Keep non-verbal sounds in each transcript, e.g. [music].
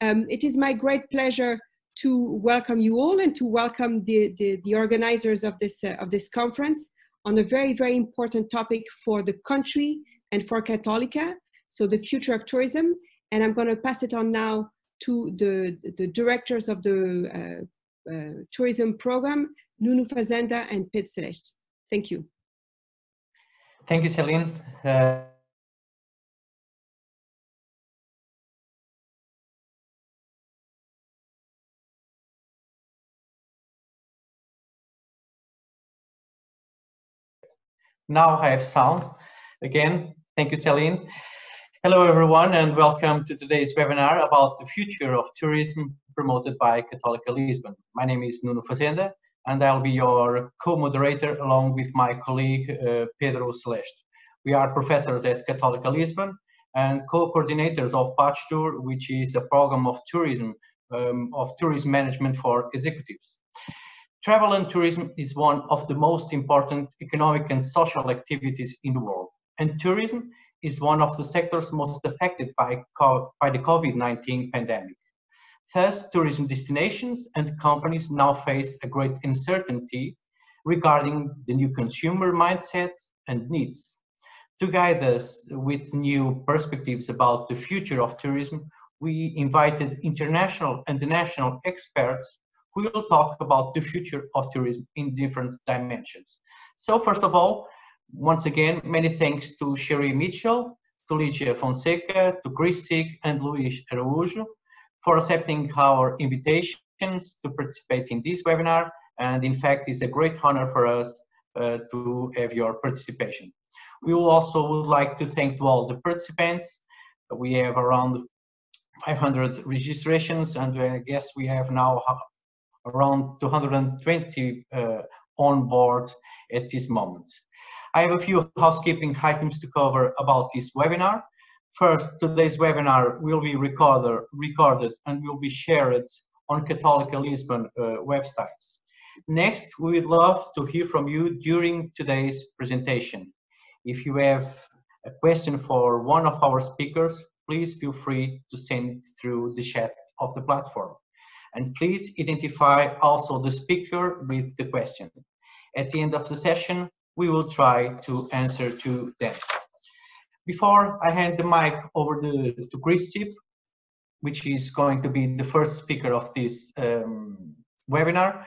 Um, it is my great pleasure to welcome you all and to welcome the, the, the organizers of this, uh, of this conference on a very, very important topic for the country and for Católica, so the future of tourism. And I'm going to pass it on now to the, the directors of the uh, uh, tourism program, Nuno Fazenda and Pedro Celeste. Thank you. Thank you, Celine. Uh, now I have sound again. Thank you, Celine. Hello, everyone, and welcome to today's webinar about the future of tourism promoted by Católica Lisbon. My name is Nuno Fazenda, and I'll be your co-moderator along with my colleague uh, Pedro Celeste. We are professors at Católica Lisbon and co-coordinators of PATCHTOUR, which is a program of tourism um, of tourism management for executives. Travel and tourism is one of the most important economic and social activities in the world. And tourism is one of the sectors most affected by, by the COVID-19 pandemic. Thus, tourism destinations and companies now face a great uncertainty regarding the new consumer mindsets and needs. To guide us with new perspectives about the future of tourism, we invited international and national experts we will talk about the future of tourism in different dimensions. So first of all, once again, many thanks to Sheree Mitchell, to Ligia Fonseca, to Chris Seek and Luis Araújo for accepting our invitations to participate in this webinar. And in fact, it's a great honor for us uh, to have your participation. We will also would like to thank to all the participants. We have around 500 registrations and I guess we have now around 220 uh, on board at this moment. I have a few housekeeping items to cover about this webinar. First, today's webinar will be recorded, recorded and will be shared on Católica Lisbon uh, website. Next, we would love to hear from you during today's presentation. If you have a question for one of our speakers, please feel free to send through the chat of the platform. And please identify also the speaker with the question. At the end of the session, we will try to answer to them. Before I hand the mic over to, to Chris Seek, which is going to be the first speaker of this um, webinar,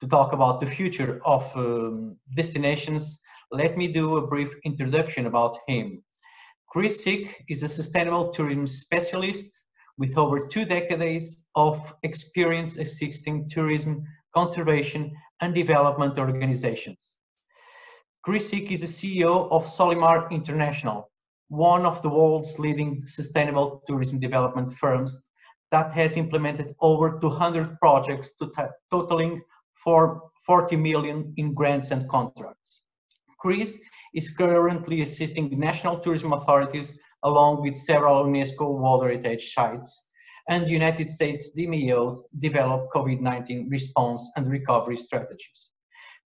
to talk about the future of um, destinations, let me do a brief introduction about him. Chris Seek is a sustainable tourism specialist with over two decades of experience assisting tourism, conservation, and development organizations. Chris Seek is the CEO of Solimar International, one of the world's leading sustainable tourism development firms that has implemented over 200 projects to totaling for 40 million in grants and contracts. Chris is currently assisting national tourism authorities along with several UNESCO World Heritage sites, and United States DMOs develop COVID-19 response and recovery strategies.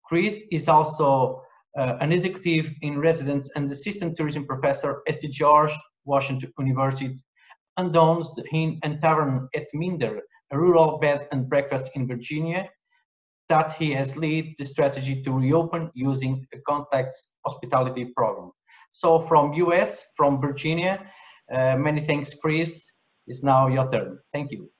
Chris is also uh, an executive in residence and assistant tourism professor at the George Washington University and owns the Inn and Tavern at Meander, a rural bed and breakfast in Virginia, that he has led the strategy to reopen using a context hospitality program. So from US, from Virginia, uh, many thanks, Chris. It's now your turn. Thank you.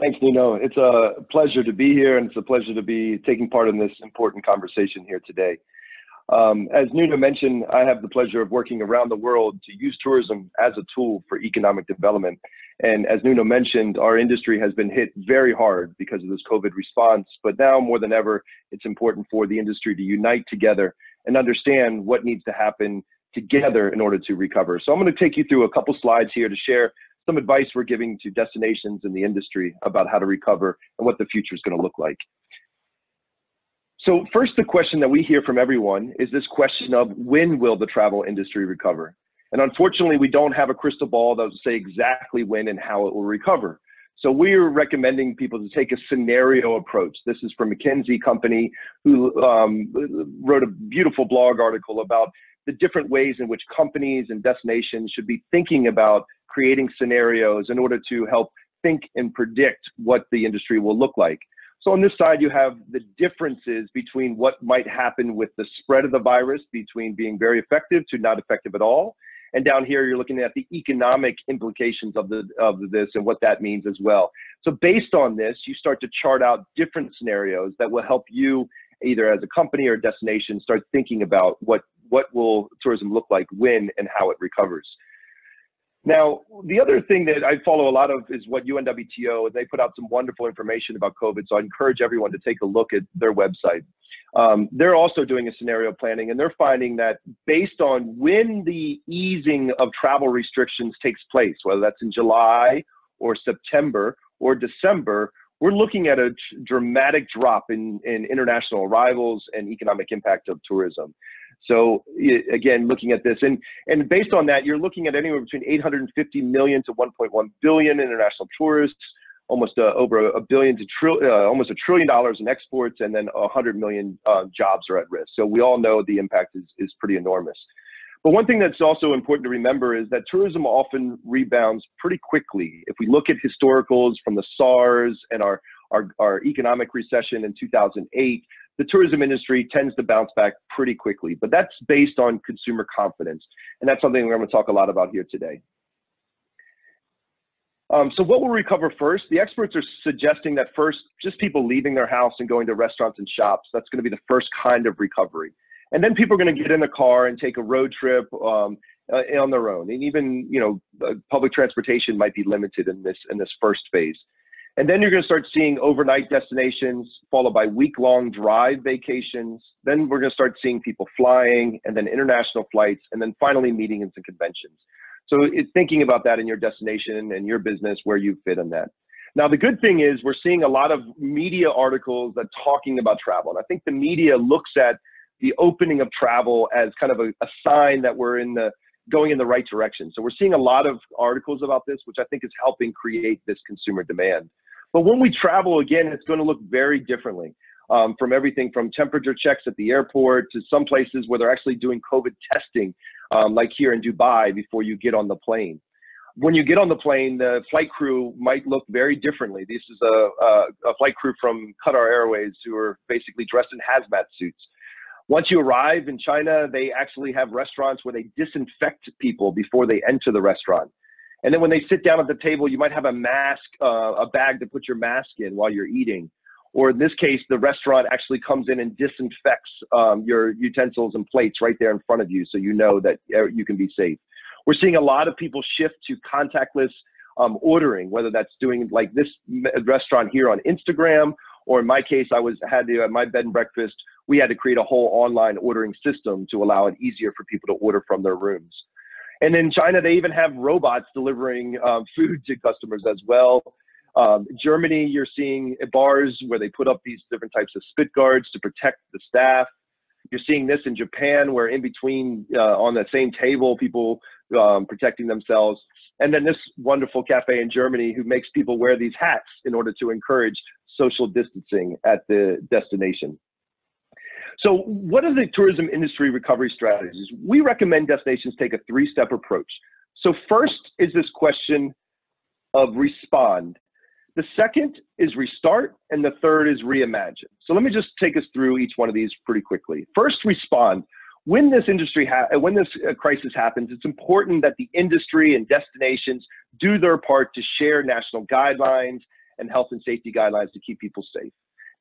Thanks, Nuno. It's a pleasure to be here, and it's a pleasure to be taking part in this important conversation here today. Um, as Nuno mentioned, I have the pleasure of working around the world to use tourism as a tool for economic development. And as Nuno mentioned, our industry has been hit very hard because of this COVID response. But now more than ever, it's important for the industry to unite together and understand what needs to happen together in order to recover. So I'm going to take you through a couple slides here to share some advice we're giving to destinations in the industry about how to recover and what the future is going to look like. So first, the question that we hear from everyone is this question of when will the travel industry recover? And unfortunately, we don't have a crystal ball that will say exactly when and how it will recover. So we're recommending people to take a scenario approach. This is from McKinsey Company, who um, wrote a beautiful blog article about the different ways in which companies and destinations should be thinking about creating scenarios in order to help think and predict what the industry will look like. So on this side, you have the differences between what might happen with the spread of the virus between being very effective to not effective at all. And down here, you're looking at the economic implications of, the, of this and what that means as well. So based on this, you start to chart out different scenarios that will help you either as a company or a destination start thinking about what, what will tourism look like when and how it recovers. Now, the other thing that I follow a lot of is what UNWTO, they put out some wonderful information about COVID. So I encourage everyone to take a look at their website. Um, they're also doing a scenario planning and they're finding that based on when the easing of travel restrictions takes place, whether that's in July or September or December, we're looking at a dramatic drop in, in international arrivals and economic impact of tourism. So again, looking at this and, and based on that, you're looking at anywhere between 850 million to 1.1 billion international tourists, almost uh, over a billion to trillion, uh, almost a trillion dollars in exports, and then 100 million uh, jobs are at risk. So we all know the impact is, is pretty enormous. But one thing that's also important to remember is that tourism often rebounds pretty quickly. If we look at historicals from the SARS and our, our, our economic recession in 2008, the tourism industry tends to bounce back pretty quickly, but that's based on consumer confidence. And that's something we're going to talk a lot about here today. Um, so what will recover first? The experts are suggesting that first, just people leaving their house and going to restaurants and shops, that's going to be the first kind of recovery. And then people are going to get in the car and take a road trip um, uh, on their own. And even, you know, uh, public transportation might be limited in this, in this first phase. And then you're going to start seeing overnight destinations followed by week long drive vacations. Then we're going to start seeing people flying and then international flights and then finally meetings and conventions. So it's thinking about that in your destination and your business where you fit in that. Now, the good thing is we're seeing a lot of media articles that talking about travel. And I think the media looks at the opening of travel as kind of a, a sign that we're in the going in the right direction. So we're seeing a lot of articles about this, which I think is helping create this consumer demand. But when we travel again, it's going to look very differently. Um, from everything from temperature checks at the airport to some places where they're actually doing COVID testing, um, like here in Dubai, before you get on the plane. When you get on the plane, the flight crew might look very differently. This is a, a, a flight crew from Qatar Airways who are basically dressed in hazmat suits. Once you arrive in China, they actually have restaurants where they disinfect people before they enter the restaurant. And then when they sit down at the table, you might have a mask, uh, a bag to put your mask in while you're eating. Or in this case, the restaurant actually comes in and disinfects um, your utensils and plates right there in front of you so you know that uh, you can be safe. We're seeing a lot of people shift to contactless um, ordering, whether that's doing like this restaurant here on Instagram, or in my case, I was had to, at my bed and breakfast, we had to create a whole online ordering system to allow it easier for people to order from their rooms. And in China, they even have robots delivering um, food to customers as well. Um, Germany, you're seeing bars where they put up these different types of spit guards to protect the staff. You're seeing this in Japan, where in between uh, on the same table, people um, protecting themselves. And then this wonderful cafe in Germany who makes people wear these hats in order to encourage social distancing at the destination. So what are the tourism industry recovery strategies? We recommend destinations take a three-step approach. So first is this question of respond. The second is restart, and the third is reimagine. So let me just take us through each one of these pretty quickly. First, respond. When this industry when this uh, crisis happens, it's important that the industry and destinations do their part to share national guidelines and health and safety guidelines to keep people safe.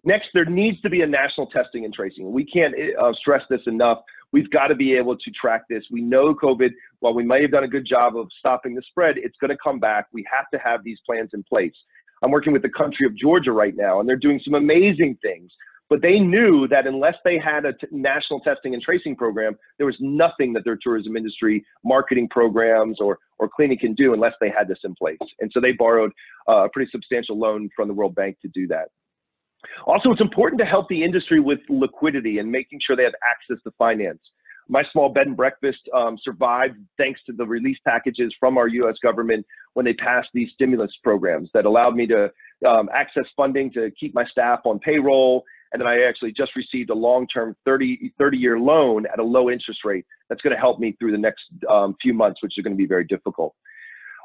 Next, there needs to be a national testing and tracing. We can't uh, stress this enough. We've got to be able to track this. We know COVID, while we may have done a good job of stopping the spread, it's going to come back. We have to have these plans in place. I'm working with the country of Georgia right now, and they're doing some amazing things. But they knew that unless they had a national testing and tracing program, there was nothing that their tourism industry marketing programs or, or cleaning can do unless they had this in place. And so they borrowed uh, a pretty substantial loan from the World Bank to do that. Also, it's important to help the industry with liquidity and making sure they have access to finance. My small bed and breakfast um, survived thanks to the relief packages from our US government when they passed these stimulus programs that allowed me to um, access funding to keep my staff on payroll. And then I actually just received a long-term 30, 30 year loan at a low interest rate that's going to help me through the next um, few months, which is going to be very difficult.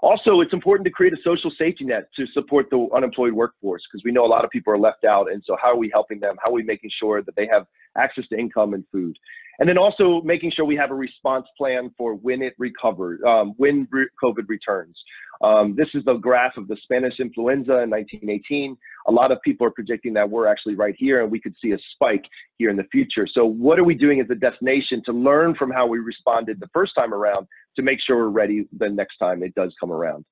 Also, it's important to create a social safety net to support the unemployed workforce because we know a lot of people are left out. And so, how are we helping them? How are we making sure that they have access to income and food? And then also making sure we have a response plan for when it recovers, um, when re COVID returns. Um, this is the graph of the Spanish influenza in 1918. A lot of people are predicting that we're actually right here and we could see a spike here in the future. So what are we doing as a destination to learn from how we responded the first time around to make sure we're ready the next time it does come around?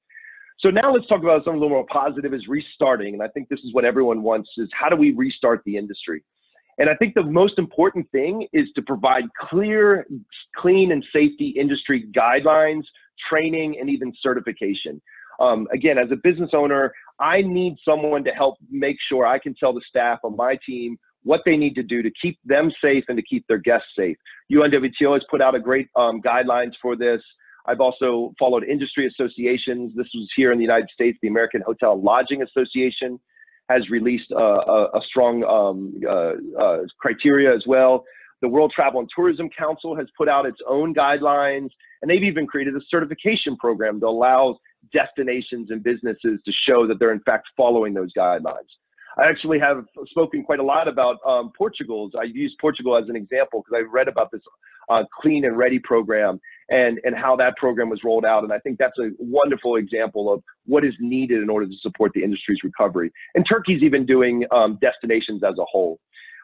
So now let's talk about something a little more positive is restarting. And I think this is what everyone wants is how do we restart the industry? And I think the most important thing is to provide clear, clean and safety industry guidelines, training, and even certification. Um, again, as a business owner, I need someone to help make sure I can tell the staff on my team what they need to do to keep them safe and to keep their guests safe. UNWTO has put out a great um, guidelines for this. I've also followed industry associations. This was here in the United States, the American Hotel Lodging Association has released a, a, a strong um, uh, uh, criteria as well. The World Travel and Tourism Council has put out its own guidelines, and they've even created a certification program that allows destinations and businesses to show that they're in fact following those guidelines. I actually have spoken quite a lot about um, Portugal's. I used Portugal as an example because I read about this uh, Clean and Ready program and, and how that program was rolled out. And I think that's a wonderful example of what is needed in order to support the industry's recovery. And Turkey's even doing um, destinations as a whole.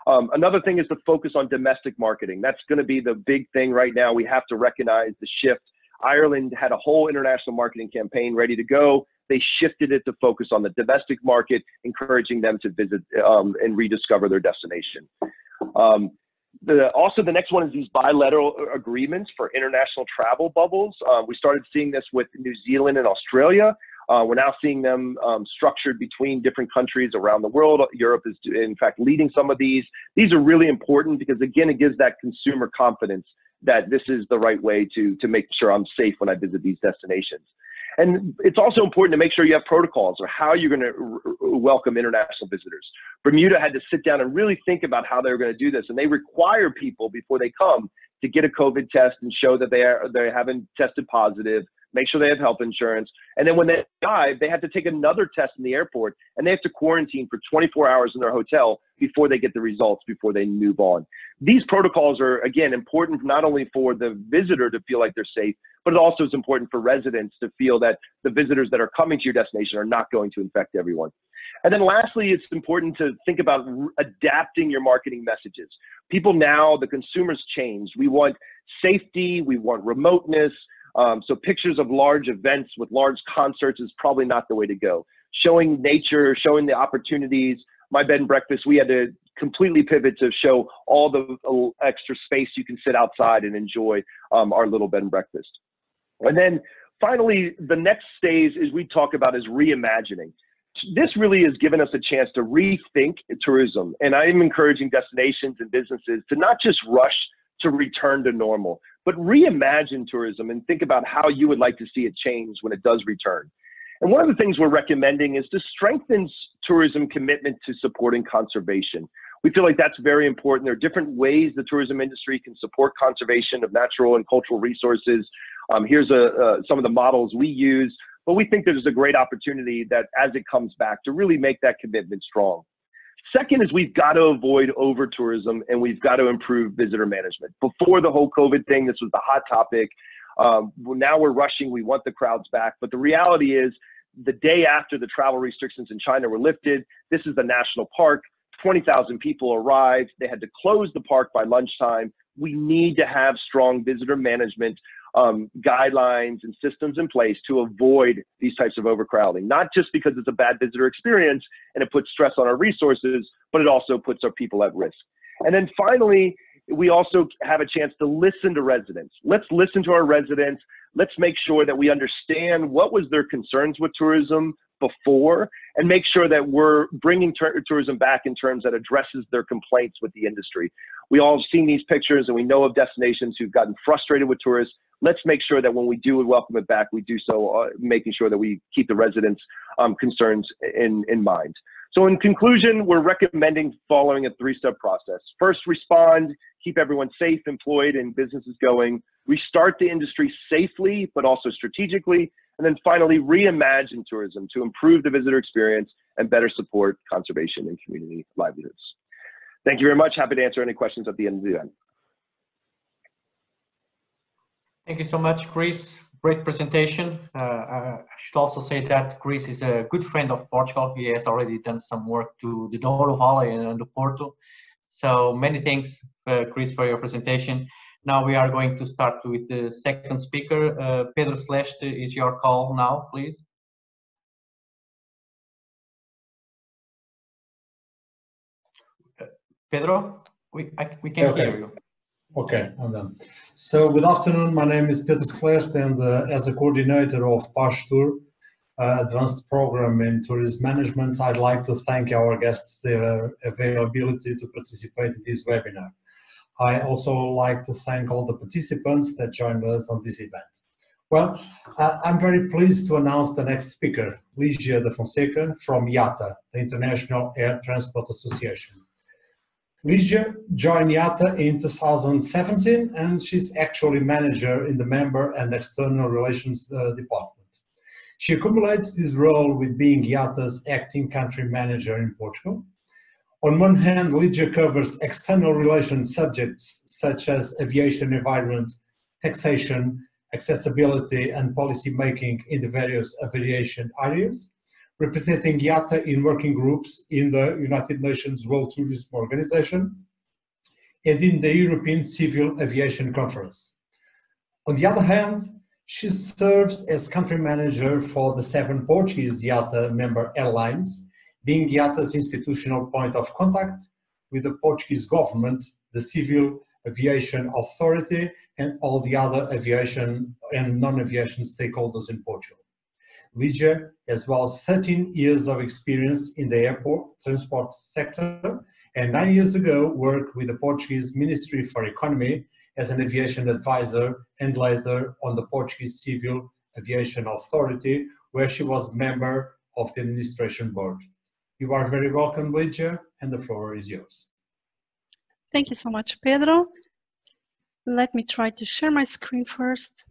Um, another thing is to focus on domestic marketing. That's going to be the big thing right now. We have to recognize the shift. Ireland had a whole international marketing campaign ready to go. They shifted it to focus on the domestic market, encouraging them to visit um, and rediscover their destination. Um, the, also, the next one is these bilateral agreements for international travel bubbles. Um, we started seeing this with New Zealand and Australia. Uh, we're now seeing them um, structured between different countries around the world. Europe is, in fact, leading some of these. These are really important because, again, it gives that consumer confidence that this is the right way to, to make sure I'm safe when I visit these destinations. And it's also important to make sure you have protocols or how you're going to welcome international visitors. Bermuda had to sit down and really think about how they were going to do this, and they require people before they come to get a COVID test and show that they are they haven't tested positive make sure they have health insurance. And then when they arrive, they have to take another test in the airport and they have to quarantine for 24 hours in their hotel before they get the results, before they move on. These protocols are, again, important not only for the visitor to feel like they're safe, but it also is important for residents to feel that the visitors that are coming to your destination are not going to infect everyone. And then lastly, it's important to think about adapting your marketing messages. People now, the consumers change. We want safety, we want remoteness, um, so pictures of large events with large concerts is probably not the way to go. Showing nature, showing the opportunities. My bed and breakfast, we had to completely pivot to show all the uh, extra space you can sit outside and enjoy um, our little bed and breakfast. And then finally, the next stage is we talk about is reimagining. This really has given us a chance to rethink tourism. And I am encouraging destinations and businesses to not just rush to return to normal, but reimagine tourism and think about how you would like to see it change when it does return. And one of the things we're recommending is to strengthen tourism commitment to supporting conservation. We feel like that's very important. There are different ways the tourism industry can support conservation of natural and cultural resources. Um, here's a, uh, some of the models we use, but we think there's a great opportunity that as it comes back to really make that commitment strong. Second is we've got to avoid over tourism and we've got to improve visitor management. Before the whole COVID thing, this was the hot topic. Um, now we're rushing, we want the crowds back. But the reality is, the day after the travel restrictions in China were lifted, this is the national park. 20,000 people arrived. They had to close the park by lunchtime. We need to have strong visitor management um, guidelines and systems in place to avoid these types of overcrowding, not just because it's a bad visitor experience and it puts stress on our resources, but it also puts our people at risk. And then finally, we also have a chance to listen to residents. Let's listen to our residents. Let's make sure that we understand what was their concerns with tourism before and make sure that we're bringing tourism back in terms that addresses their complaints with the industry. We all have seen these pictures and we know of destinations who've gotten frustrated with tourists let's make sure that when we do welcome it back, we do so uh, making sure that we keep the residents' um, concerns in, in mind. So in conclusion, we're recommending following a three-step process. First, respond, keep everyone safe, employed, and businesses going. Restart the industry safely, but also strategically. And then finally, reimagine tourism to improve the visitor experience and better support conservation and community livelihoods. Thank you very much. Happy to answer any questions at the end of the event. Thank you so much, Chris. Great presentation. Uh, I should also say that Chris is a good friend of Portugal. He has already done some work to the Douro Valley and the Porto. So many thanks, uh, Chris, for your presentation. Now we are going to start with the second speaker. Uh, Pedro Celeste is your call now, please. Uh, Pedro, we, I, we can okay. hear you. Okay, I'm done. So good afternoon. My name is Peter Celeste, and uh, as a coordinator of PASTUR, uh, advanced program in tourism management, I'd like to thank our guests their availability to participate in this webinar. I also like to thank all the participants that joined us on this event. Well, uh, I'm very pleased to announce the next speaker, Ligia de Fonseca from IATA, the International Air Transport Association. Ligia joined IATA in 2017 and she's actually manager in the member and external relations uh, department. She accumulates this role with being IATA's acting country manager in Portugal. On one hand, Ligia covers external relations subjects such as aviation environment, taxation, accessibility and policy making in the various aviation areas representing IATA in working groups in the United Nations World Tourism Organization and in the European Civil Aviation Conference. On the other hand, she serves as country manager for the seven Portuguese IATA member airlines, being IATA's institutional point of contact with the Portuguese government, the Civil Aviation Authority, and all the other aviation and non-aviation stakeholders in Portugal. Ligia as well as 13 years of experience in the airport transport sector and nine years ago worked with the Portuguese Ministry for Economy as an aviation advisor and later on the Portuguese Civil Aviation Authority where she was member of the administration board. You are very welcome, Ligia, and the floor is yours. Thank you so much, Pedro. Let me try to share my screen first.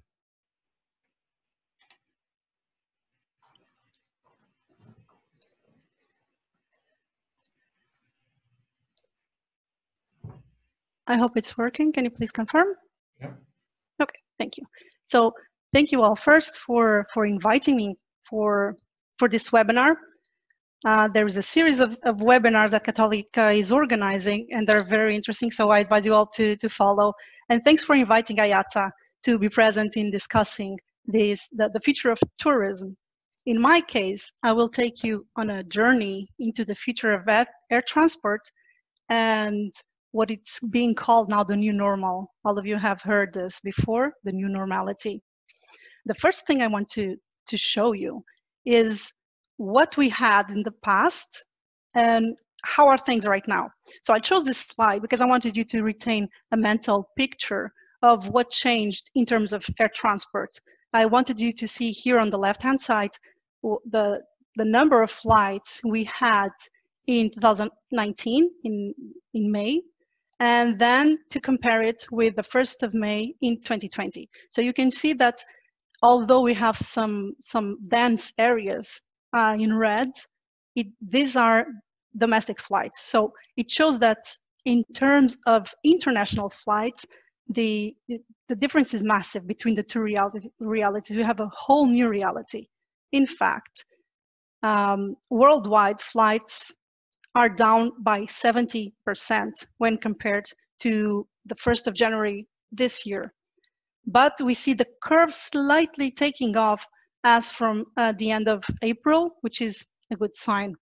I hope it's working. Can you please confirm? Yeah. Okay, thank you. So thank you all first for, for inviting me for, for this webinar. Uh, there is a series of, of webinars that Católica is organizing and they're very interesting, so I advise you all to, to follow. And thanks for inviting IATA to be present in discussing this, the, the future of tourism. In my case, I will take you on a journey into the future of air, air transport and what it's being called now the new normal. All of you have heard this before, the new normality. The first thing I want to, to show you is what we had in the past and how are things right now. So I chose this slide because I wanted you to retain a mental picture of what changed in terms of air transport. I wanted you to see here on the left-hand side the, the number of flights we had in 2019 in, in May and then to compare it with the 1st of May in 2020. So you can see that although we have some, some dense areas uh, in red, it, these are domestic flights. So it shows that in terms of international flights, the, the difference is massive between the two reality, realities. We have a whole new reality. In fact, um, worldwide flights are down by 70% when compared to the 1st of January this year. But we see the curve slightly taking off as from uh, the end of April, which is a good sign.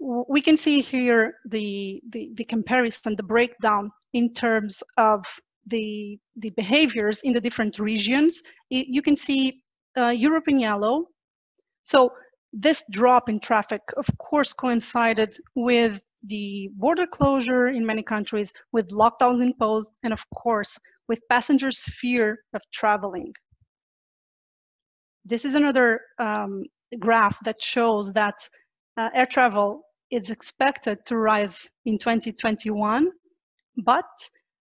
We can see here the, the, the comparison, the breakdown in terms of the, the behaviors in the different regions. You can see uh, Europe in yellow. So this drop in traffic, of course, coincided with the border closure in many countries, with lockdowns imposed, and of course, with passengers' fear of traveling. This is another um, graph that shows that uh, air travel is expected to rise in 2021, but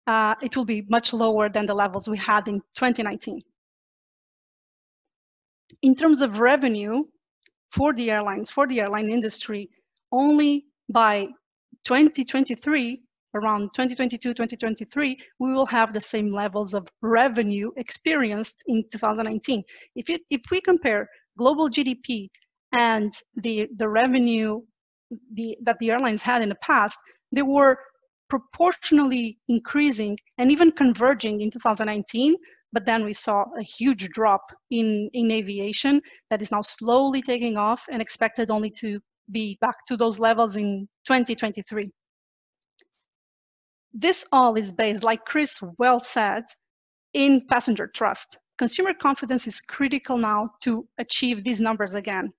uh, it will be much lower than the levels we had in 2019. in terms of revenue for the airlines, for the airline industry, only by 2023, around 2022, 2023, we will have the same levels of revenue experienced in 2019. If, it, if we compare global GDP and the, the revenue the, that the airlines had in the past, they were proportionally increasing and even converging in 2019 but then we saw a huge drop in, in aviation that is now slowly taking off and expected only to be back to those levels in 2023. This all is based, like Chris well said, in passenger trust. Consumer confidence is critical now to achieve these numbers again.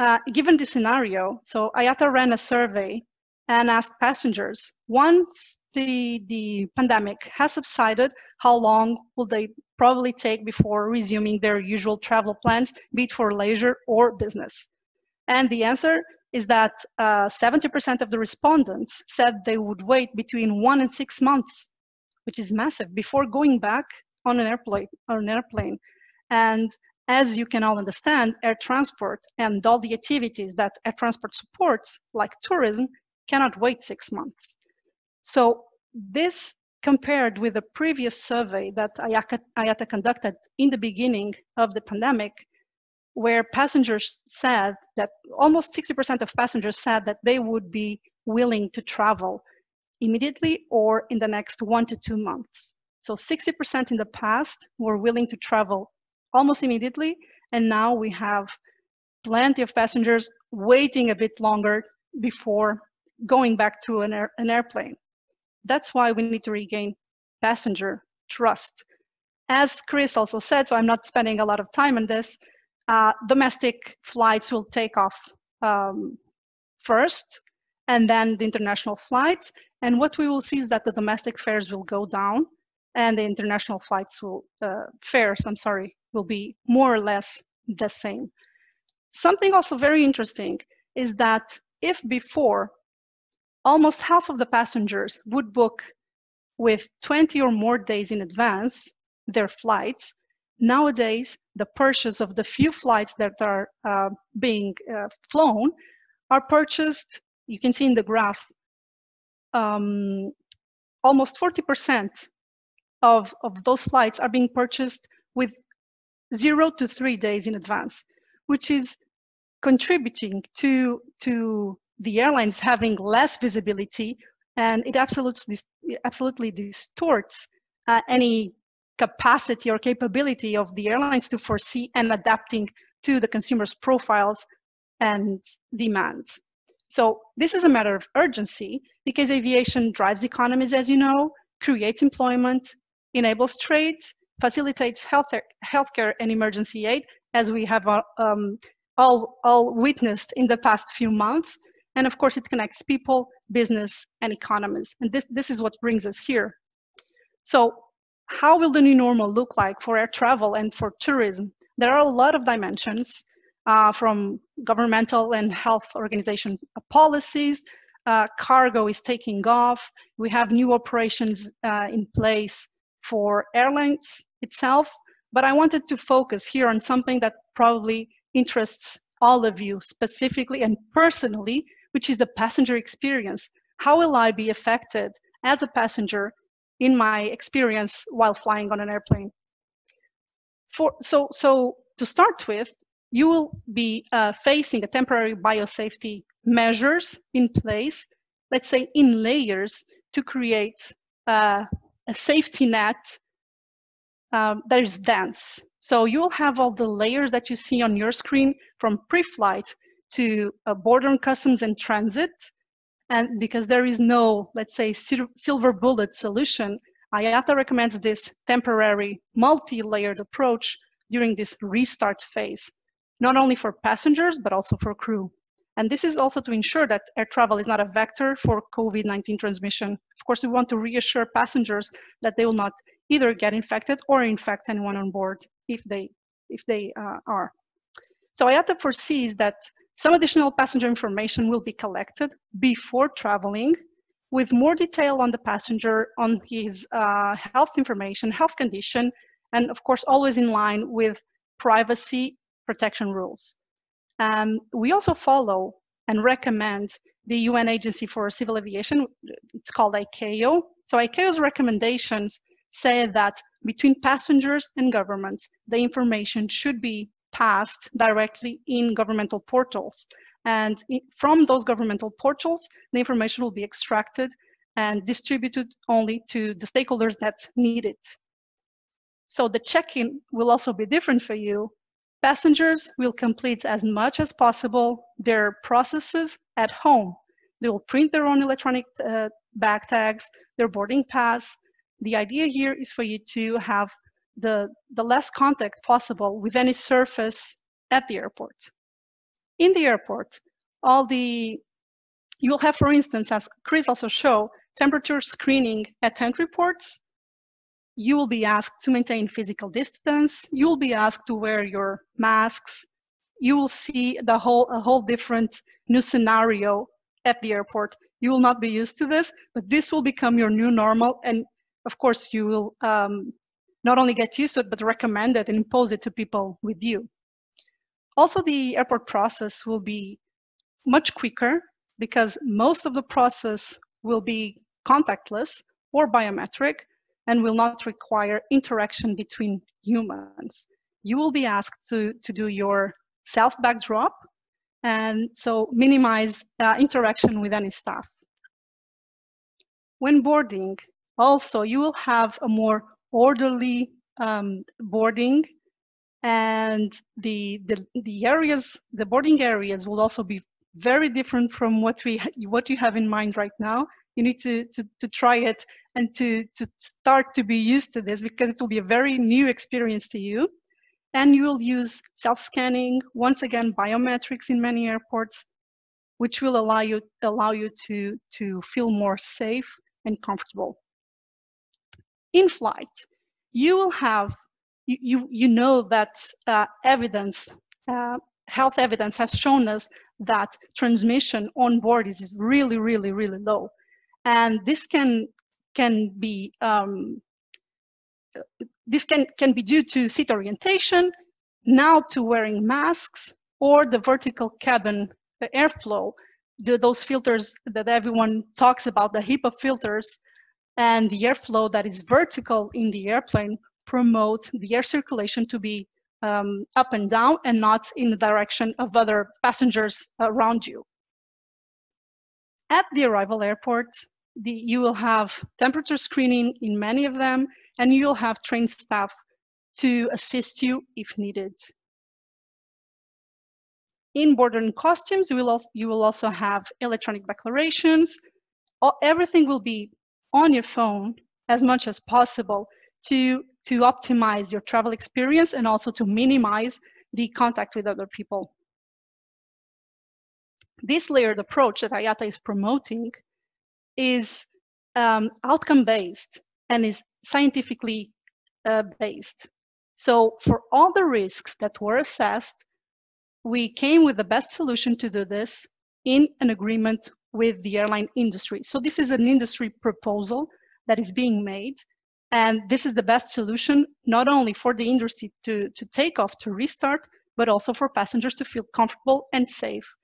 Uh, given this scenario, so IATA ran a survey and asked passengers, once the, the pandemic has subsided, how long will they probably take before resuming their usual travel plans, be it for leisure or business? And the answer is that 70% uh, of the respondents said they would wait between one and six months, which is massive, before going back on an airplane. On an airplane. And as you can all understand, air transport and all the activities that air transport supports, like tourism, cannot wait six months. So this compared with the previous survey that IATA, IATA conducted in the beginning of the pandemic, where passengers said that almost 60% of passengers said that they would be willing to travel immediately or in the next one to two months. So 60% in the past were willing to travel almost immediately, and now we have plenty of passengers waiting a bit longer before going back to an, air, an airplane. That's why we need to regain passenger trust. As Chris also said, so I'm not spending a lot of time on this, uh, domestic flights will take off um, first, and then the international flights. And what we will see is that the domestic fares will go down, and the international flights will uh, fares, I'm sorry, will be more or less the same. Something also very interesting is that if before almost half of the passengers would book with 20 or more days in advance their flights. Nowadays, the purchase of the few flights that are uh, being uh, flown are purchased, you can see in the graph, um, almost 40% of, of those flights are being purchased with zero to three days in advance, which is contributing to, to the airlines having less visibility and it absolutely, absolutely distorts uh, any capacity or capability of the airlines to foresee and adapting to the consumers' profiles and demands. So this is a matter of urgency because aviation drives economies, as you know, creates employment, enables trade, facilitates health healthcare and emergency aid, as we have uh, um, all, all witnessed in the past few months, and of course, it connects people, business, and economies. And this, this is what brings us here. So how will the new normal look like for air travel and for tourism? There are a lot of dimensions uh, from governmental and health organization policies. Uh, cargo is taking off. We have new operations uh, in place for airlines itself. But I wanted to focus here on something that probably interests all of you specifically and personally, which is the passenger experience. How will I be affected as a passenger in my experience while flying on an airplane? For, so, so to start with, you will be uh, facing a temporary biosafety measures in place, let's say in layers, to create uh, a safety net um, that is dense. So you'll have all the layers that you see on your screen from pre-flight to a border and customs and transit. And because there is no, let's say, silver bullet solution, IATA recommends this temporary multi-layered approach during this restart phase, not only for passengers, but also for crew. And this is also to ensure that air travel is not a vector for COVID-19 transmission. Of course, we want to reassure passengers that they will not either get infected or infect anyone on board if they, if they uh, are. So IATA foresees that some additional passenger information will be collected before traveling with more detail on the passenger, on his uh, health information, health condition, and of course, always in line with privacy protection rules. Um, we also follow and recommend the UN Agency for Civil Aviation, it's called ICAO. So ICAO's recommendations say that between passengers and governments, the information should be passed directly in governmental portals. And from those governmental portals, the information will be extracted and distributed only to the stakeholders that need it. So the check-in will also be different for you. Passengers will complete as much as possible their processes at home. They will print their own electronic uh, bag tags, their boarding pass. The idea here is for you to have the, the less contact possible with any surface at the airport. In the airport, all the, you'll have, for instance, as Chris also showed, temperature screening at entry ports. You will be asked to maintain physical distance. You'll be asked to wear your masks. You will see the whole, a whole different new scenario at the airport. You will not be used to this, but this will become your new normal. And of course, you will um, not only get used to it, but recommend it and impose it to people with you. Also, the airport process will be much quicker because most of the process will be contactless or biometric and will not require interaction between humans. You will be asked to, to do your self backdrop and so minimize uh, interaction with any staff. When boarding, also you will have a more orderly um, boarding and the, the, the areas, the boarding areas will also be very different from what we what you have in mind right now. You need to, to, to try it and to, to start to be used to this because it will be a very new experience to you. And you will use self-scanning, once again, biometrics in many airports, which will allow you, allow you to, to feel more safe and comfortable. In flight, you will have, you, you, you know that uh, evidence, uh, health evidence has shown us that transmission on board is really, really, really low. And this can, can be, um, this can, can be due to seat orientation, now to wearing masks, or the vertical cabin airflow, the, those filters that everyone talks about, the HEPA filters, and the airflow that is vertical in the airplane promote the air circulation to be um, up and down and not in the direction of other passengers around you. At the arrival airport, the, you will have temperature screening in many of them, and you'll have trained staff to assist you if needed. In boarding costumes, you will, also, you will also have electronic declarations. All, everything will be on your phone as much as possible to to optimize your travel experience and also to minimize the contact with other people. This layered approach that IATA is promoting is um, outcome-based and is scientifically uh, based. So for all the risks that were assessed, we came with the best solution to do this in an agreement with the airline industry. So this is an industry proposal that is being made and this is the best solution, not only for the industry to, to take off, to restart, but also for passengers to feel comfortable and safe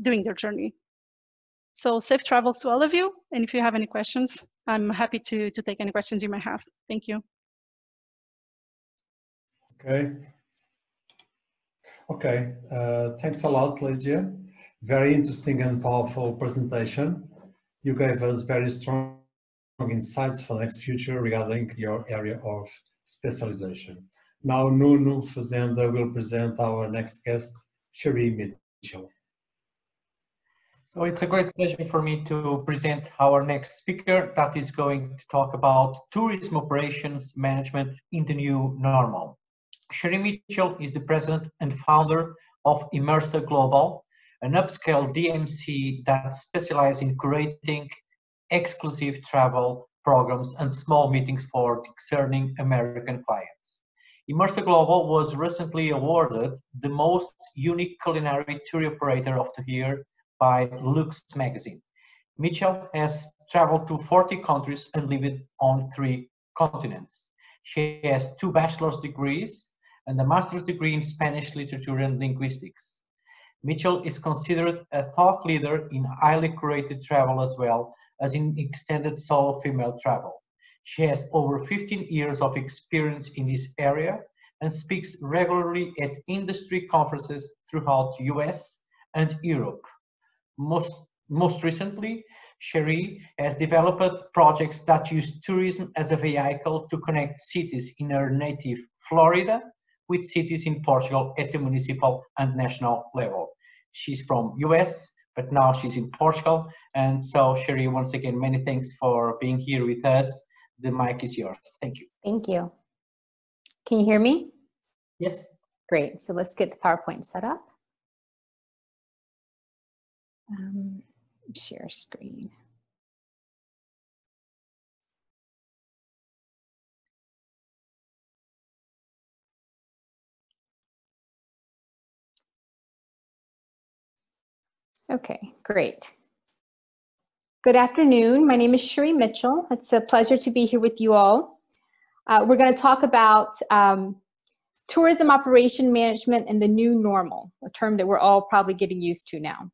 during their journey. So safe travels to all of you. And if you have any questions, I'm happy to, to take any questions you may have. Thank you. Okay. Okay, uh, thanks a lot, Ligia. Very interesting and powerful presentation. You gave us very strong insights for the next future regarding your area of specialization. Now Nuno Fazenda will present our next guest, Sheree Mitchell. So it's a great pleasure for me to present our next speaker that is going to talk about tourism operations management in the new normal. Sheree Mitchell is the president and founder of Immersa Global, an upscale DMC that specializes in curating exclusive travel programs and small meetings for discerning American clients. Immersa Global was recently awarded the most unique culinary tour operator of the year by Lux magazine. Mitchell has traveled to 40 countries and lived on three continents. She has two bachelor's degrees, and a master's degree in Spanish literature and linguistics. Mitchell is considered a thought leader in highly curated travel as well as in extended solo female travel. She has over 15 years of experience in this area and speaks regularly at industry conferences throughout the US and Europe. Most, most recently, Sheree has developed projects that use tourism as a vehicle to connect cities in her native Florida with cities in Portugal at the municipal and national level. She's from US, but now she's in Portugal. And so Sheree, once again, many thanks for being here with us. The mic is yours. Thank you. Thank you. Can you hear me? Yes. Great. So let's get the PowerPoint set up. Um, share screen. Okay, great. Good afternoon. My name is Sheree Mitchell. It's a pleasure to be here with you all. Uh, we're going to talk about um, tourism operation management and the new normal, a term that we're all probably getting used to now.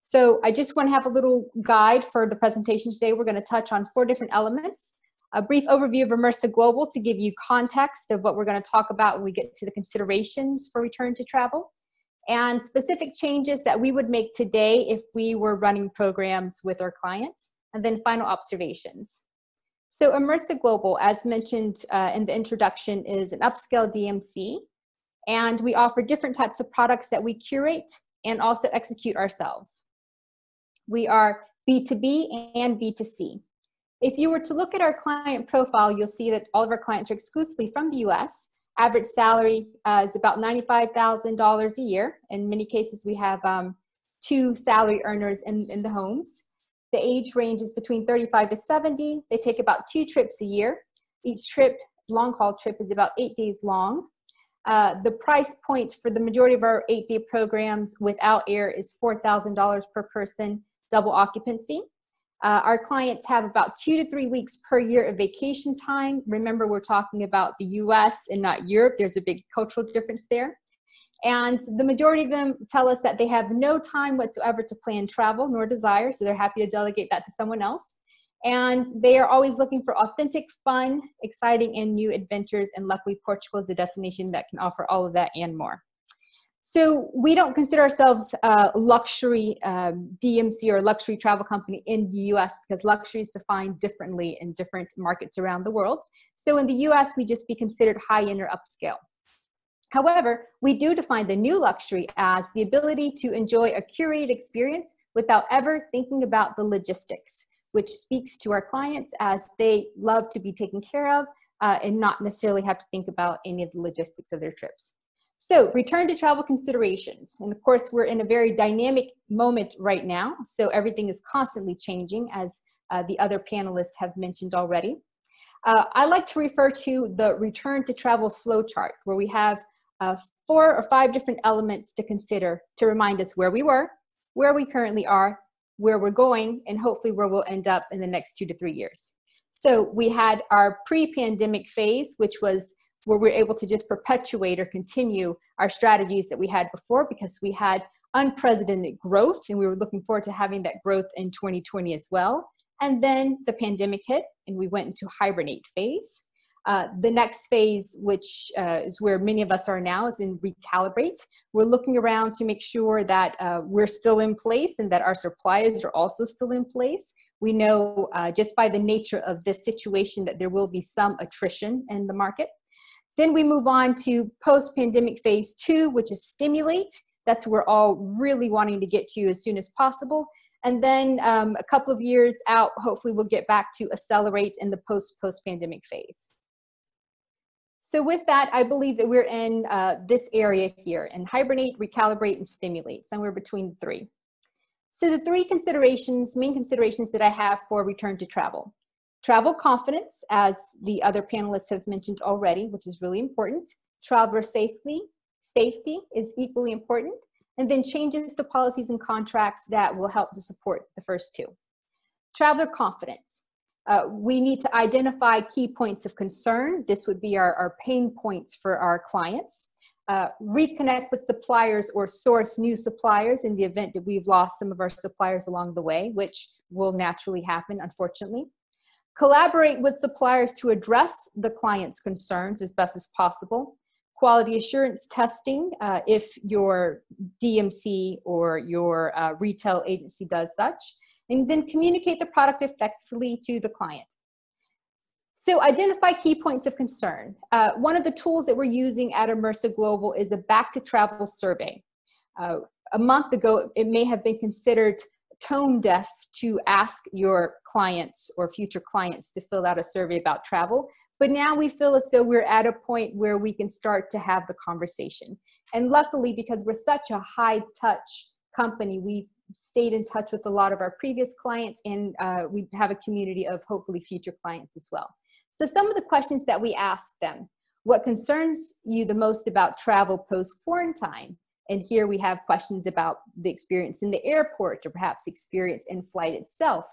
So I just want to have a little guide for the presentation today. We're going to touch on four different elements. A brief overview of Immersa Global to give you context of what we're going to talk about when we get to the considerations for return to travel and specific changes that we would make today if we were running programs with our clients, and then final observations. So Immersa Global, as mentioned uh, in the introduction, is an upscale DMC, and we offer different types of products that we curate and also execute ourselves. We are B2B and B2C. If you were to look at our client profile, you'll see that all of our clients are exclusively from the US. Average salary uh, is about $95,000 a year. In many cases, we have um, two salary earners in, in the homes. The age range is between 35 to 70. They take about two trips a year. Each trip, long haul trip, is about eight days long. Uh, the price point for the majority of our eight day programs without air is $4,000 per person double occupancy. Uh, our clients have about two to three weeks per year of vacation time. Remember, we're talking about the US and not Europe. There's a big cultural difference there. And the majority of them tell us that they have no time whatsoever to plan travel nor desire, so they're happy to delegate that to someone else. And they are always looking for authentic, fun, exciting, and new adventures. And luckily, Portugal is a destination that can offer all of that and more. So we don't consider ourselves a luxury um, DMC or luxury travel company in the US because luxury is defined differently in different markets around the world. So in the US, we just be considered high-end or upscale. However, we do define the new luxury as the ability to enjoy a curated experience without ever thinking about the logistics, which speaks to our clients as they love to be taken care of uh, and not necessarily have to think about any of the logistics of their trips. So return to travel considerations. And of course, we're in a very dynamic moment right now. So everything is constantly changing as uh, the other panelists have mentioned already. Uh, I like to refer to the return to travel flow chart where we have uh, four or five different elements to consider to remind us where we were, where we currently are, where we're going, and hopefully where we'll end up in the next two to three years. So we had our pre-pandemic phase, which was where we're able to just perpetuate or continue our strategies that we had before because we had unprecedented growth and we were looking forward to having that growth in 2020 as well. And then the pandemic hit and we went into hibernate phase. Uh, the next phase, which uh, is where many of us are now, is in recalibrate. We're looking around to make sure that uh, we're still in place and that our suppliers are also still in place. We know uh, just by the nature of this situation that there will be some attrition in the market. Then we move on to post-pandemic phase two, which is stimulate. That's what we're all really wanting to get to as soon as possible. And then um, a couple of years out, hopefully we'll get back to accelerate in the post-post-pandemic phase. So with that, I believe that we're in uh, this area here, and hibernate, recalibrate, and stimulate, somewhere between the three. So the three considerations, main considerations that I have for return to travel. Travel confidence, as the other panelists have mentioned already, which is really important. Traveler safety, safety is equally important. And then changes to policies and contracts that will help to support the first two. Traveler confidence. Uh, we need to identify key points of concern. This would be our, our pain points for our clients. Uh, reconnect with suppliers or source new suppliers in the event that we've lost some of our suppliers along the way, which will naturally happen, unfortunately. Collaborate with suppliers to address the client's concerns as best as possible. Quality assurance testing, uh, if your DMC or your uh, retail agency does such and then communicate the product effectively to the client. So identify key points of concern. Uh, one of the tools that we're using at Immersa Global is a back to travel survey. Uh, a month ago, it may have been considered tone deaf to ask your clients or future clients to fill out a survey about travel. But now we feel as though we're at a point where we can start to have the conversation. And luckily, because we're such a high touch company, we stayed in touch with a lot of our previous clients and uh, we have a community of hopefully future clients as well. So some of the questions that we asked them, what concerns you the most about travel post quarantine? And here we have questions about the experience in the airport or perhaps experience in flight itself,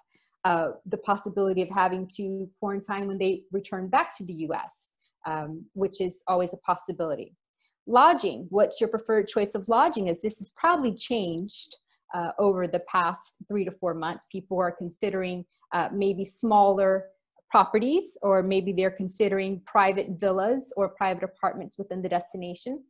uh, the possibility of having to quarantine when they return back to the US, um, which is always a possibility. Lodging, what's your preferred choice of lodging? As this has probably changed uh, over the past three to four months. People are considering uh, maybe smaller properties, or maybe they're considering private villas or private apartments within the destination.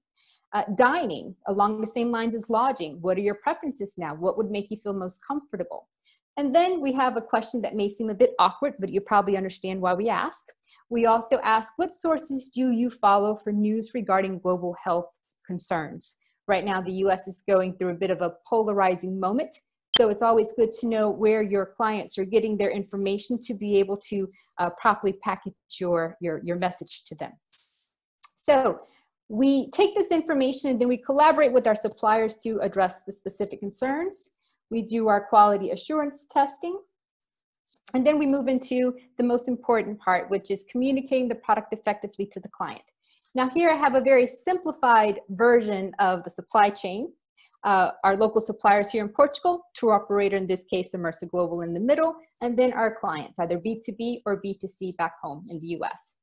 Uh, dining along the same lines as lodging. What are your preferences now? What would make you feel most comfortable? And then we have a question that may seem a bit awkward, but you probably understand why we ask. We also ask, what sources do you follow for news regarding global health concerns? Right now, the US is going through a bit of a polarizing moment. So it's always good to know where your clients are getting their information to be able to uh, properly package your, your, your message to them. So we take this information and then we collaborate with our suppliers to address the specific concerns. We do our quality assurance testing. And then we move into the most important part, which is communicating the product effectively to the client. Now here I have a very simplified version of the supply chain. Uh, our local suppliers here in Portugal, tour operator in this case, Immersa Global in the middle, and then our clients, either B2B or B2C back home in the US.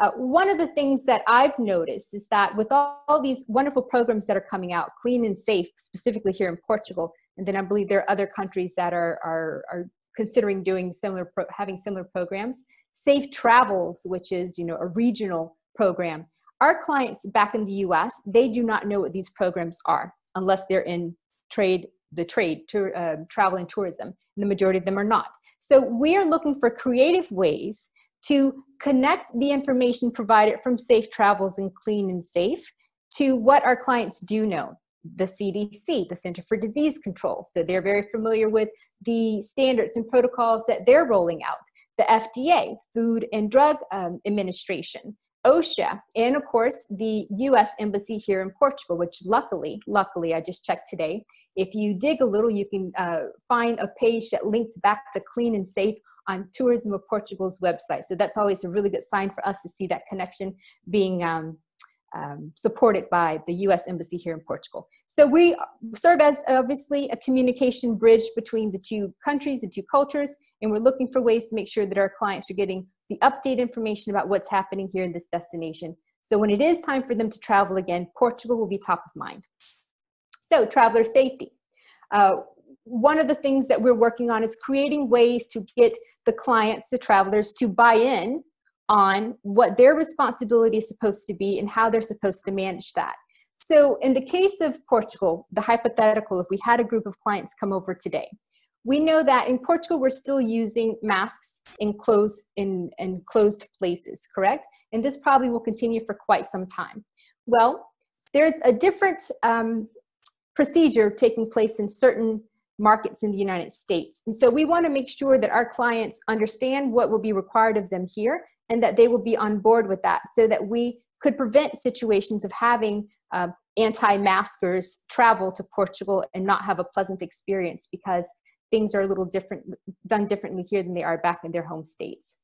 Uh, one of the things that I've noticed is that with all, all, these wonderful programs that are coming out, clean and safe, specifically here in Portugal, and then I believe there are other countries that are, are, are considering doing similar, having similar programs. Safe Travels, which is you know a regional program, our clients back in the US, they do not know what these programs are unless they're in trade, the trade, to, uh, travel and tourism. And the majority of them are not. So we are looking for creative ways to connect the information provided from Safe Travels and Clean and Safe to what our clients do know. The CDC, the Center for Disease Control. So they're very familiar with the standards and protocols that they're rolling out. The FDA, Food and Drug um, Administration, OSHA, and of course the US Embassy here in Portugal, which luckily, luckily, I just checked today. If you dig a little, you can uh, find a page that links back to Clean and Safe on Tourism of Portugal's website. So that's always a really good sign for us to see that connection being um, um, supported by the US Embassy here in Portugal. So we serve as obviously a communication bridge between the two countries, the two cultures, and we're looking for ways to make sure that our clients are getting the update information about what's happening here in this destination. So when it is time for them to travel again, Portugal will be top of mind. So traveler safety. Uh, one of the things that we're working on is creating ways to get the clients, the travelers to buy in on what their responsibility is supposed to be and how they're supposed to manage that. So in the case of Portugal, the hypothetical, if we had a group of clients come over today, we know that in Portugal, we're still using masks in closed, in, in closed places, correct? And this probably will continue for quite some time. Well, there's a different um, procedure taking place in certain markets in the United States. And so we want to make sure that our clients understand what will be required of them here and that they will be on board with that so that we could prevent situations of having uh, anti-maskers travel to Portugal and not have a pleasant experience because things are a little different, done differently here than they are back in their home states.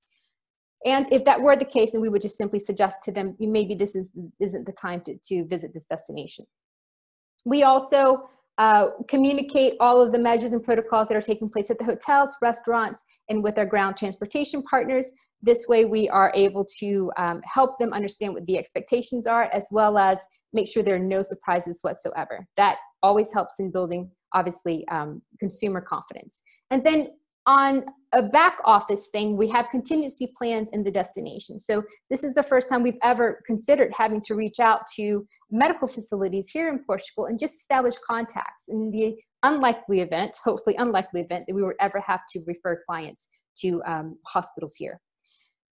And if that were the case, then we would just simply suggest to them, maybe this is, isn't the time to, to visit this destination. We also uh, communicate all of the measures and protocols that are taking place at the hotels, restaurants, and with our ground transportation partners. This way we are able to um, help them understand what the expectations are as well as make sure there are no surprises whatsoever. That always helps in building, obviously, um, consumer confidence. And then on a back office thing, we have contingency plans in the destination. So this is the first time we've ever considered having to reach out to medical facilities here in Portugal and just establish contacts in the unlikely event, hopefully unlikely event, that we would ever have to refer clients to um, hospitals here.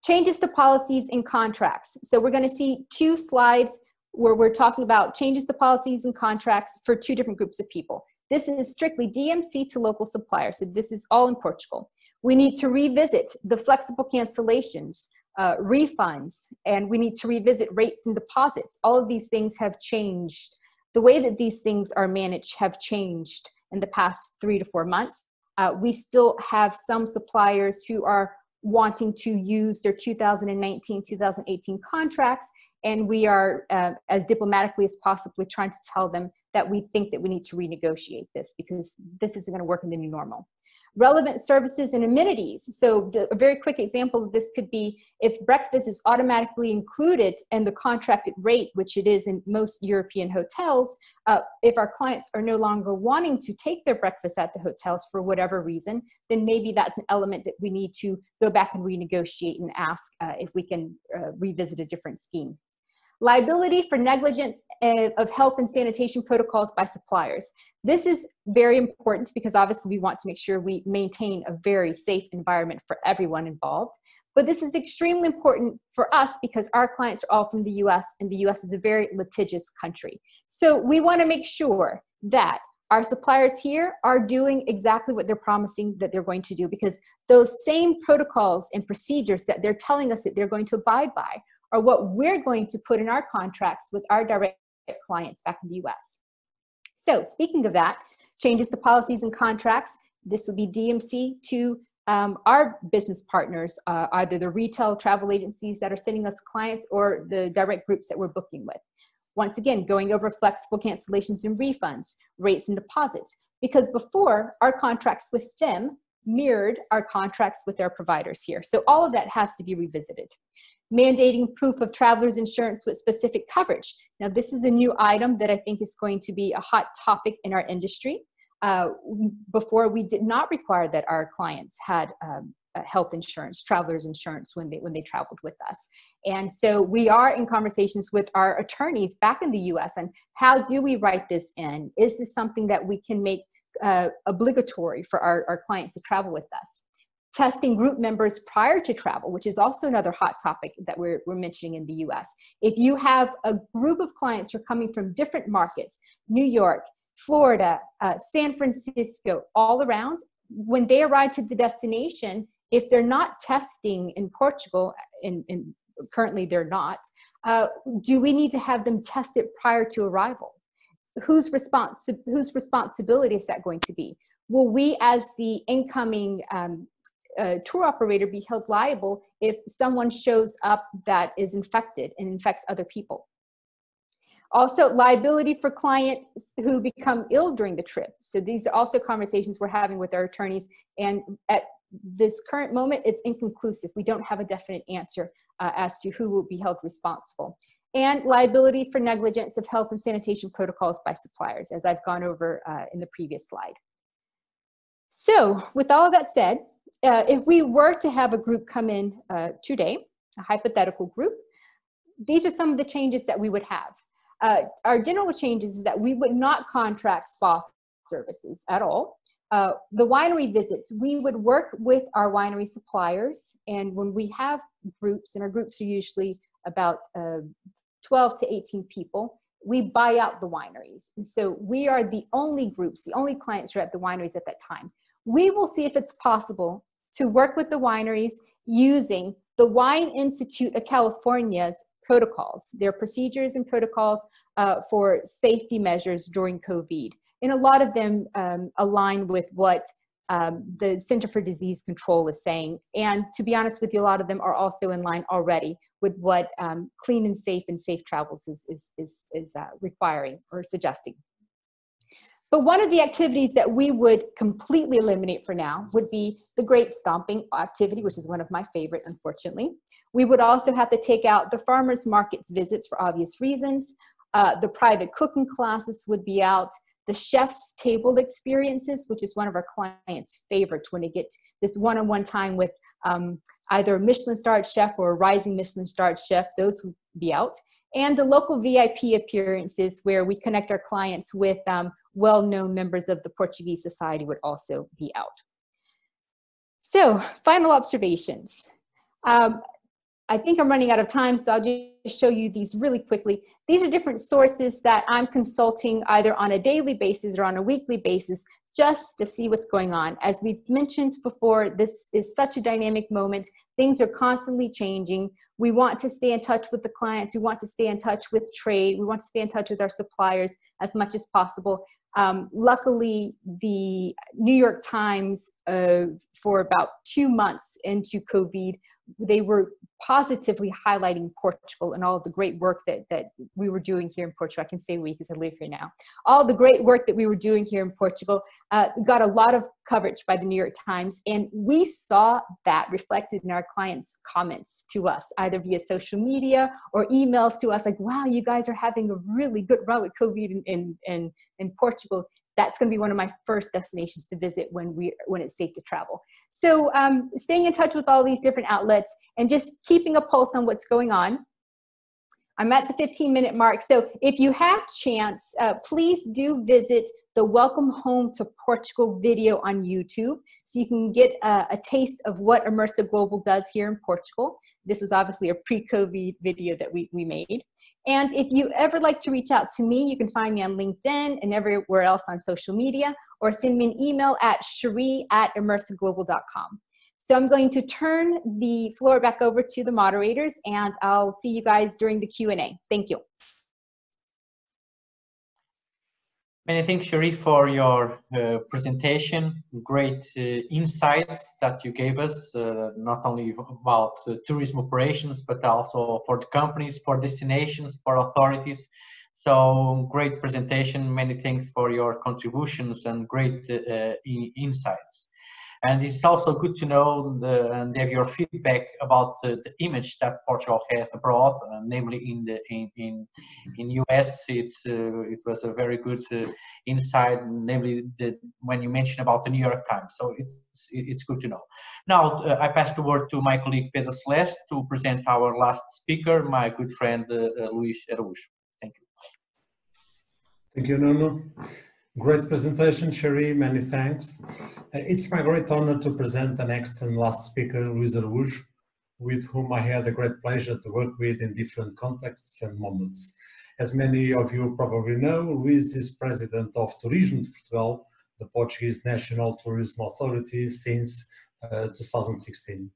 Changes to policies and contracts. So we're going to see two slides where we're talking about changes to policies and contracts for two different groups of people. This is strictly DMC to local suppliers. So this is all in Portugal. We need to revisit the flexible cancellations, uh, refunds, and we need to revisit rates and deposits. All of these things have changed. The way that these things are managed have changed in the past three to four months. Uh, we still have some suppliers who are wanting to use their 2019 2018 contracts and we are uh, as diplomatically as possibly trying to tell them that we think that we need to renegotiate this because this isn't going to work in the new normal. Relevant services and amenities. So the, a very quick example of this could be if breakfast is automatically included in the contracted rate which it is in most european hotels uh, if our clients are no longer wanting to take their breakfast at the hotels for whatever reason then maybe that's an element that we need to go back and renegotiate and ask uh, if we can uh, revisit a different scheme Liability for negligence eh, of health and sanitation protocols by suppliers. This is very important because obviously we want to make sure we maintain a very safe environment for everyone involved. But this is extremely important for us because our clients are all from the US and the US is a very litigious country. So we want to make sure that our suppliers here are doing exactly what they're promising that they're going to do because those same protocols and procedures that they're telling us that they're going to abide by are what we're going to put in our contracts with our direct clients back in the US. So speaking of that, changes to policies and contracts, this would be DMC to um, our business partners, uh, either the retail travel agencies that are sending us clients or the direct groups that we're booking with. Once again, going over flexible cancellations and refunds, rates and deposits, because before our contracts with them mirrored our contracts with our providers here. So all of that has to be revisited mandating proof of traveler's insurance with specific coverage. Now, this is a new item that I think is going to be a hot topic in our industry. Uh, before, we did not require that our clients had um, health insurance, traveler's insurance when they when they traveled with us. And so we are in conversations with our attorneys back in the U.S. and how do we write this in? Is this something that we can make uh, obligatory for our, our clients to travel with us? testing group members prior to travel, which is also another hot topic that we're, we're mentioning in the US. If you have a group of clients who are coming from different markets, New York, Florida, uh, San Francisco, all around, when they arrive to the destination, if they're not testing in Portugal, and, currently they're not, uh, do we need to have them tested prior to arrival? Whose, responsi- whose responsibility is that going to be? Will we, as the incoming um, uh, tour operator be held liable if someone shows up that is infected and infects other people. Also, liability for clients who become ill during the trip. So these are also conversations we're having with our attorneys. And at this current moment, it's inconclusive. We don't have a definite answer uh, as to who will be held responsible. And liability for negligence of health and sanitation protocols by suppliers, as I've gone over uh, in the previous slide. So with all of that said, uh, if we were to have a group come in uh, today, a hypothetical group, these are some of the changes that we would have. Uh, our general changes is that we would not contract spa services at all. Uh, the winery visits, we would work with our winery suppliers, and when we have groups, and our groups are usually about uh, 12 to 18 people, we buy out the wineries. And so we are the only groups, the only clients who are at the wineries at that time. We will see if it's possible to work with the wineries using the Wine Institute of California's protocols, their procedures and protocols uh, for safety measures during COVID. And a lot of them um, align with what um, the Center for Disease Control is saying. And to be honest with you, a lot of them are also in line already with what um, clean and safe and safe travels is, is, is, is uh, requiring or suggesting. But one of the activities that we would completely eliminate for now would be the grape stomping activity, which is one of my favorite, unfortunately. We would also have to take out the farmers markets visits for obvious reasons. Uh, the private cooking classes would be out. The chef's table experiences, which is one of our clients' favorites when they get this one-on-one time with um, either a Michelin-starred chef or a rising Michelin-starred chef, those would be out. And the local VIP appearances where we connect our clients with um, well-known members of the Portuguese Society would also be out. So, final observations. Um, I think I'm running out of time, so I'll just show you these really quickly. These are different sources that I'm consulting either on a daily basis or on a weekly basis just to see what's going on. As we've mentioned before, this is such a dynamic moment. Things are constantly changing. We want to stay in touch with the clients. We want to stay in touch with trade. We want to stay in touch with our suppliers as much as possible. Um, luckily, the New York Times, uh, for about two months into COVID, they were positively highlighting Portugal and all of the great work that, that we were doing here in Portugal. I can say we because I live here now. All the great work that we were doing here in Portugal uh, got a lot of coverage by the New York Times, and we saw that reflected in our clients' comments to us, either via social media or emails to us, like, wow, you guys are having a really good run with COVID in, in, in, in Portugal that's going to be one of my first destinations to visit when we when it's safe to travel so um, staying in touch with all these different outlets and just keeping a pulse on what's going on i'm at the 15 minute mark so if you have chance uh, please do visit the welcome home to portugal video on youtube so you can get a, a taste of what Immersa Global does here in portugal this is obviously a pre-COVID video that we, we made. And if you ever like to reach out to me, you can find me on LinkedIn and everywhere else on social media, or send me an email at sheree at immersaglobal.com. So I'm going to turn the floor back over to the moderators and I'll see you guys during the Q&A. Thank you. Many thanks, Sheree, for your uh, presentation. Great uh, insights that you gave us, uh, not only about uh, tourism operations, but also for the companies, for destinations, for authorities. So great presentation. Many thanks for your contributions and great uh, insights. And it's also good to know the, and have your feedback about uh, the image that Portugal has abroad, uh, namely in the in in, in US. It's uh, it was a very good uh, insight, namely the when you mentioned about the New York Times. So it's it's good to know. Now uh, I pass the word to my colleague Pedro Celeste to present our last speaker, my good friend uh, Luis Araújo. Thank you. Thank you, Nuno. Great presentation, Sheree. Many thanks. Uh, it's my great honor to present the next and last speaker, Luis Araújo, with whom I had a great pleasure to work with in different contexts and moments. As many of you probably know, Luis is president of Turismo Portugal, the Portuguese National Tourism Authority, since uh, 2016.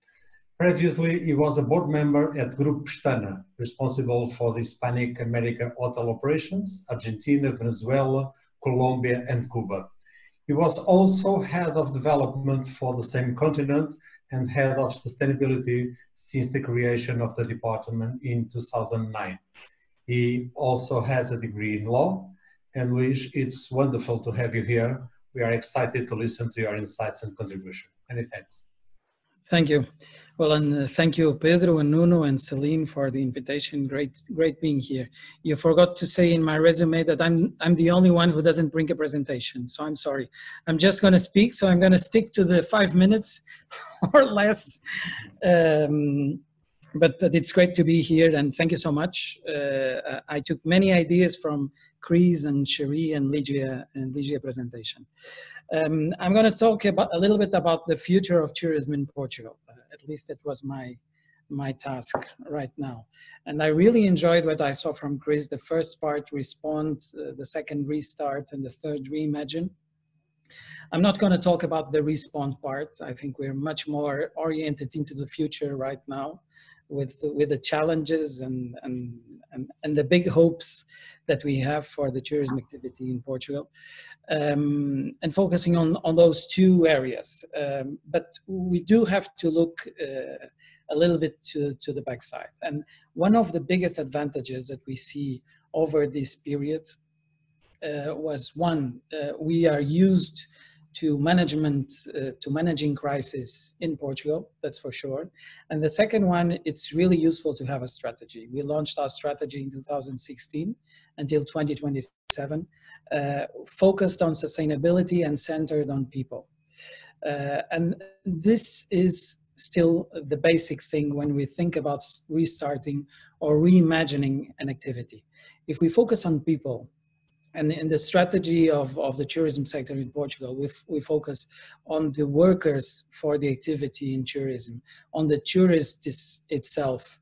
Previously, he was a board member at Grupo Pestana, responsible for the Hispanic America hotel operations, Argentina, Venezuela, Colombia, and Cuba. He was also head of development for the same continent and head of sustainability since the creation of the department in 2009. He also has a degree in law, and Luis, it's wonderful to have you here. We are excited to listen to your insights and contribution. Many thanks. Thank you. Well, and uh, thank you, Pedro and Nuno and Celine for the invitation. Great, great being here. You forgot to say in my resume that I'm I'm the only one who doesn't bring a presentation, so I'm sorry. I'm just going to speak, so I'm going to stick to the five minutes [laughs] or less. Um, but, but it's great to be here, and thank you so much. Uh, I took many ideas from Chris and Sheree and Ligia and Ligia presentation. Um, I'm going to talk about a little bit about the future of tourism in Portugal. Uh, at least it was my my task right now. And I really enjoyed what I saw from Chris. The first part, respond, uh, the second, restart, and the third, reimagine. I'm not going to talk about the respond part. I think we're much more oriented into the future right now with with the challenges and and and, and the big hopes that we have for the tourism activity in Portugal, um, and focusing on on those two areas. Um, but we do have to look uh, a little bit to to the backside. And one of the biggest advantages that we see over this period uh, was one, uh, we are used to management, uh, to managing crisis in Portugal, that's for sure. And the second one, it's really useful to have a strategy. We launched our strategy in 2016 until 2027, uh, focused on sustainability and centered on people. Uh, and this is still the basic thing when we think about restarting or reimagining an activity. If we focus on people, and in the strategy of, of the tourism sector in Portugal, we, we focus on the workers for the activity in tourism, on the tourist itself,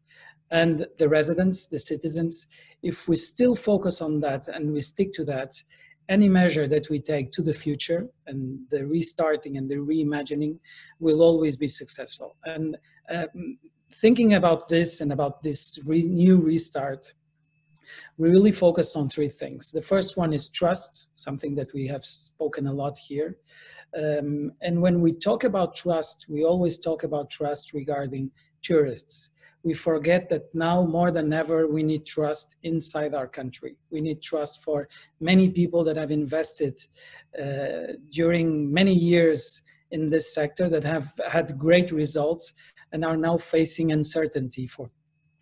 and the residents, the citizens. If we still focus on that and we stick to that, any measure that we take to the future and the restarting and the reimagining will always be successful. And um, thinking about this and about this re new restart, we really focused on three things. The first one is trust, something that we have spoken a lot here. Um, and when we talk about trust, we always talk about trust regarding tourists we forget that now more than ever we need trust inside our country. We need trust for many people that have invested uh, during many years in this sector that have had great results and are now facing uncertainty for,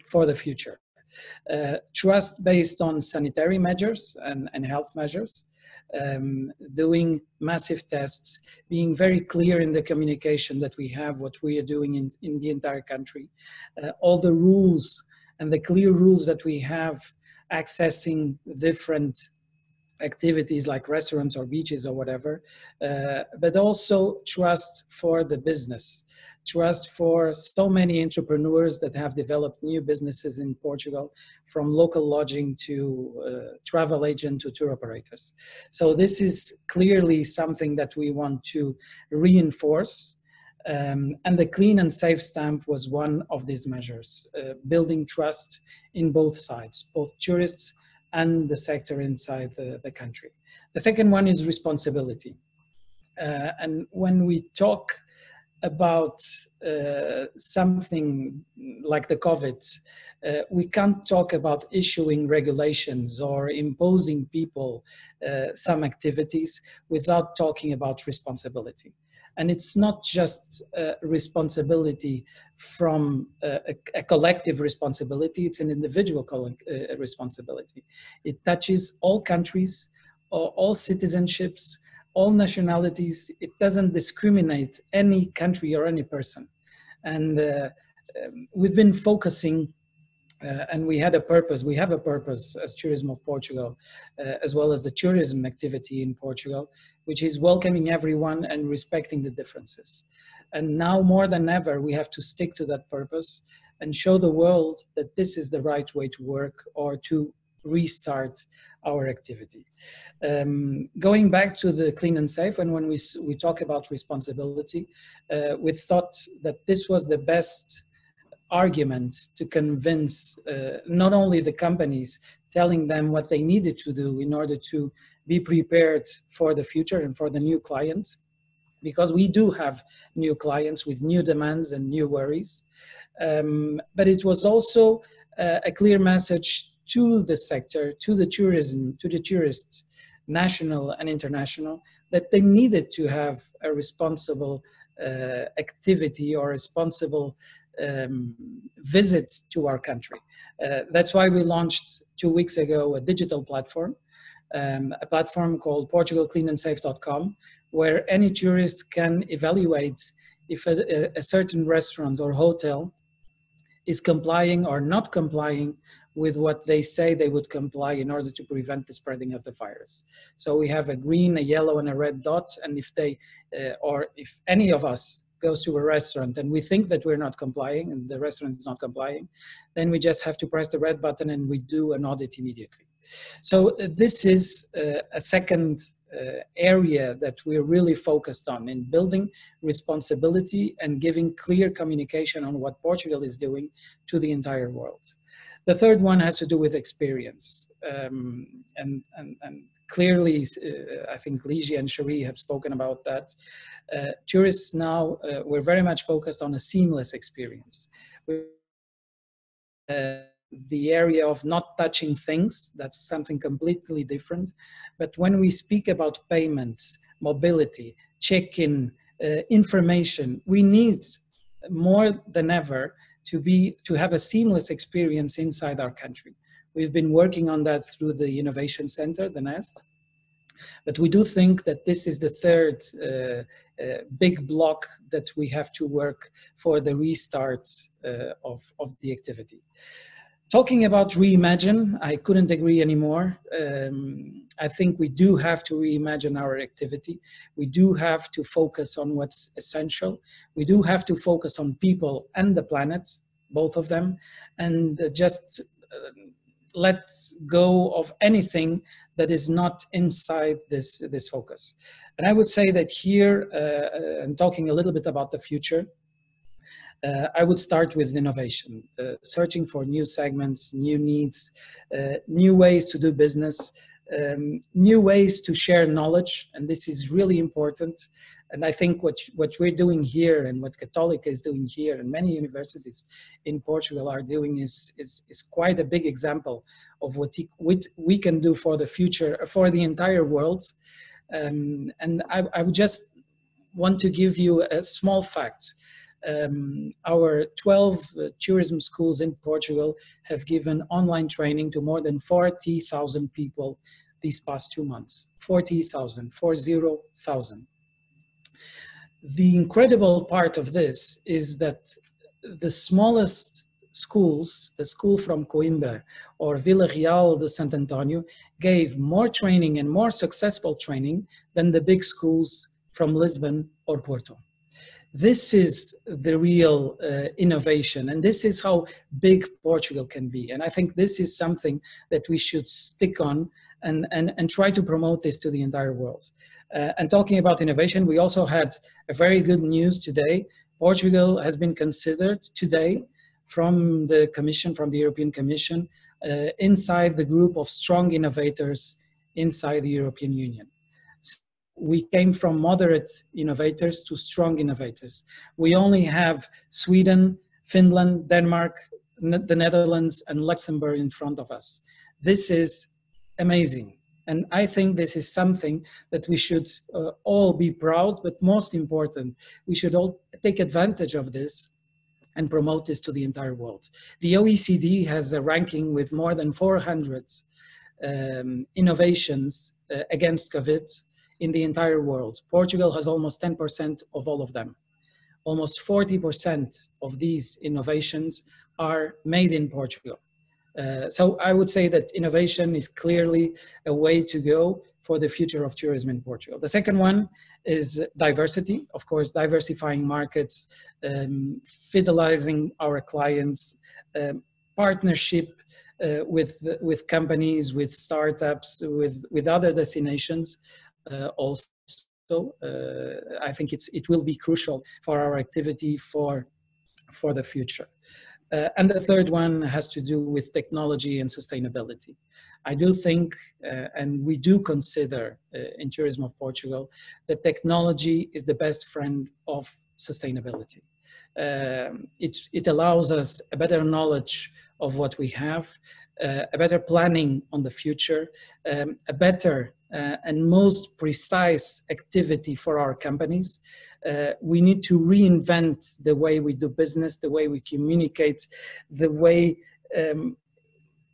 for the future. Uh, trust based on sanitary measures and, and health measures, um, doing massive tests, being very clear in the communication that we have, what we are doing in, in the entire country, uh, all the rules and the clear rules that we have accessing different activities like restaurants or beaches or whatever, uh, but also trust for the business trust for so many entrepreneurs that have developed new businesses in Portugal, from local lodging to uh, travel agent to tour operators. So this is clearly something that we want to reinforce. Um, and the clean and safe stamp was one of these measures, uh, building trust in both sides, both tourists and the sector inside the, the country. The second one is responsibility. Uh, and when we talk about uh, something like the COVID, uh, we can't talk about issuing regulations or imposing people uh, some activities without talking about responsibility. And it's not just a responsibility from a, a collective responsibility, it's an individual uh, responsibility. It touches all countries, all, all citizenships, all nationalities. It doesn't discriminate any country or any person. And uh, um, we've been focusing uh, and we had a purpose, we have a purpose as Tourism of Portugal, uh, as well as the tourism activity in Portugal, which is welcoming everyone and respecting the differences. And now more than ever, we have to stick to that purpose and show the world that this is the right way to work or to restart our activity. Um, going back to the clean and safe, and when we, we talk about responsibility, uh, we thought that this was the best argument to convince uh, not only the companies, telling them what they needed to do in order to be prepared for the future and for the new clients, because we do have new clients with new demands and new worries. Um, but it was also uh, a clear message to the sector, to the tourism, to the tourists, national and international, that they needed to have a responsible uh, activity or responsible um, visit to our country. Uh, that's why we launched two weeks ago a digital platform, um, a platform called portugalcleanandsafe.com, where any tourist can evaluate if a, a certain restaurant or hotel is complying or not complying with what they say they would comply in order to prevent the spreading of the virus. So we have a green, a yellow, and a red dot. And if they, uh, or if any of us goes to a restaurant and we think that we're not complying and the restaurant is not complying, then we just have to press the red button and we do an audit immediately. So uh, this is uh, a second uh, area that we're really focused on in building responsibility and giving clear communication on what Portugal is doing to the entire world. The third one has to do with experience. Um, and, and, and clearly, uh, I think Ligia and Sheree have spoken about that. Uh, tourists now, uh, we're very much focused on a seamless experience. Uh, the area of not touching things. That's something completely different. But when we speak about payments, mobility, check-in, uh, information, we need more than ever to be to have a seamless experience inside our country. We've been working on that through the Innovation Center, the NEST. But we do think that this is the third uh, uh, big block that we have to work for the restart uh, of, of the activity. Talking about reimagine, I couldn't agree anymore. Um, I think we do have to reimagine our activity. We do have to focus on what's essential. We do have to focus on people and the planet, both of them, and just uh, let go of anything that is not inside this, this focus. And I would say that here, uh, I'm talking a little bit about the future, uh, I would start with innovation, uh, searching for new segments, new needs, uh, new ways to do business, um, new ways to share knowledge, and this is really important. And I think what what we're doing here and what Católica is doing here, and many universities in Portugal are doing, is is, is quite a big example of what, he, what we can do for the future, for the entire world. Um, and I, I would just want to give you a small fact um, our 12 uh, tourism schools in Portugal have given online training to more than 40,000 people these past two months. 40,000, 40,000. The incredible part of this is that the smallest schools, the school from Coimbra or Vila Real de Santo António, gave more training and more successful training than the big schools from Lisbon or Porto. This is the real uh, innovation and this is how big portugal can be and i think this is something that we should stick on and, and, and try to promote this to the entire world uh, and talking about innovation we also had a very good news today portugal has been considered today from the commission from the european commission uh, inside the group of strong innovators inside the european union we came from moderate innovators to strong innovators. We only have Sweden, Finland, Denmark, the Netherlands, and Luxembourg in front of us. This is amazing. And I think this is something that we should uh, all be proud, but most important, we should all take advantage of this and promote this to the entire world. The OECD has a ranking with more than 400 um, innovations uh, against COVID in the entire world. Portugal has almost 10% of all of them. Almost 40% of these innovations are made in Portugal. Uh, so I would say that innovation is clearly a way to go for the future of tourism in Portugal. The second one is diversity, of course, diversifying markets, um, fidelizing our clients, um, partnership uh, with with companies, with startups, with with other destinations uh, also uh, I think it's it will be crucial for our activity for for the future. Uh, and the third one has to do with technology and sustainability. I do think, uh, and we do consider uh, in Tourism of Portugal, that technology is the best friend of sustainability. Um, it, it allows us a better knowledge of what we have, uh, a better planning on the future, um, a better uh, and most precise activity for our companies. Uh, we need to reinvent the way we do business, the way we communicate, the way um,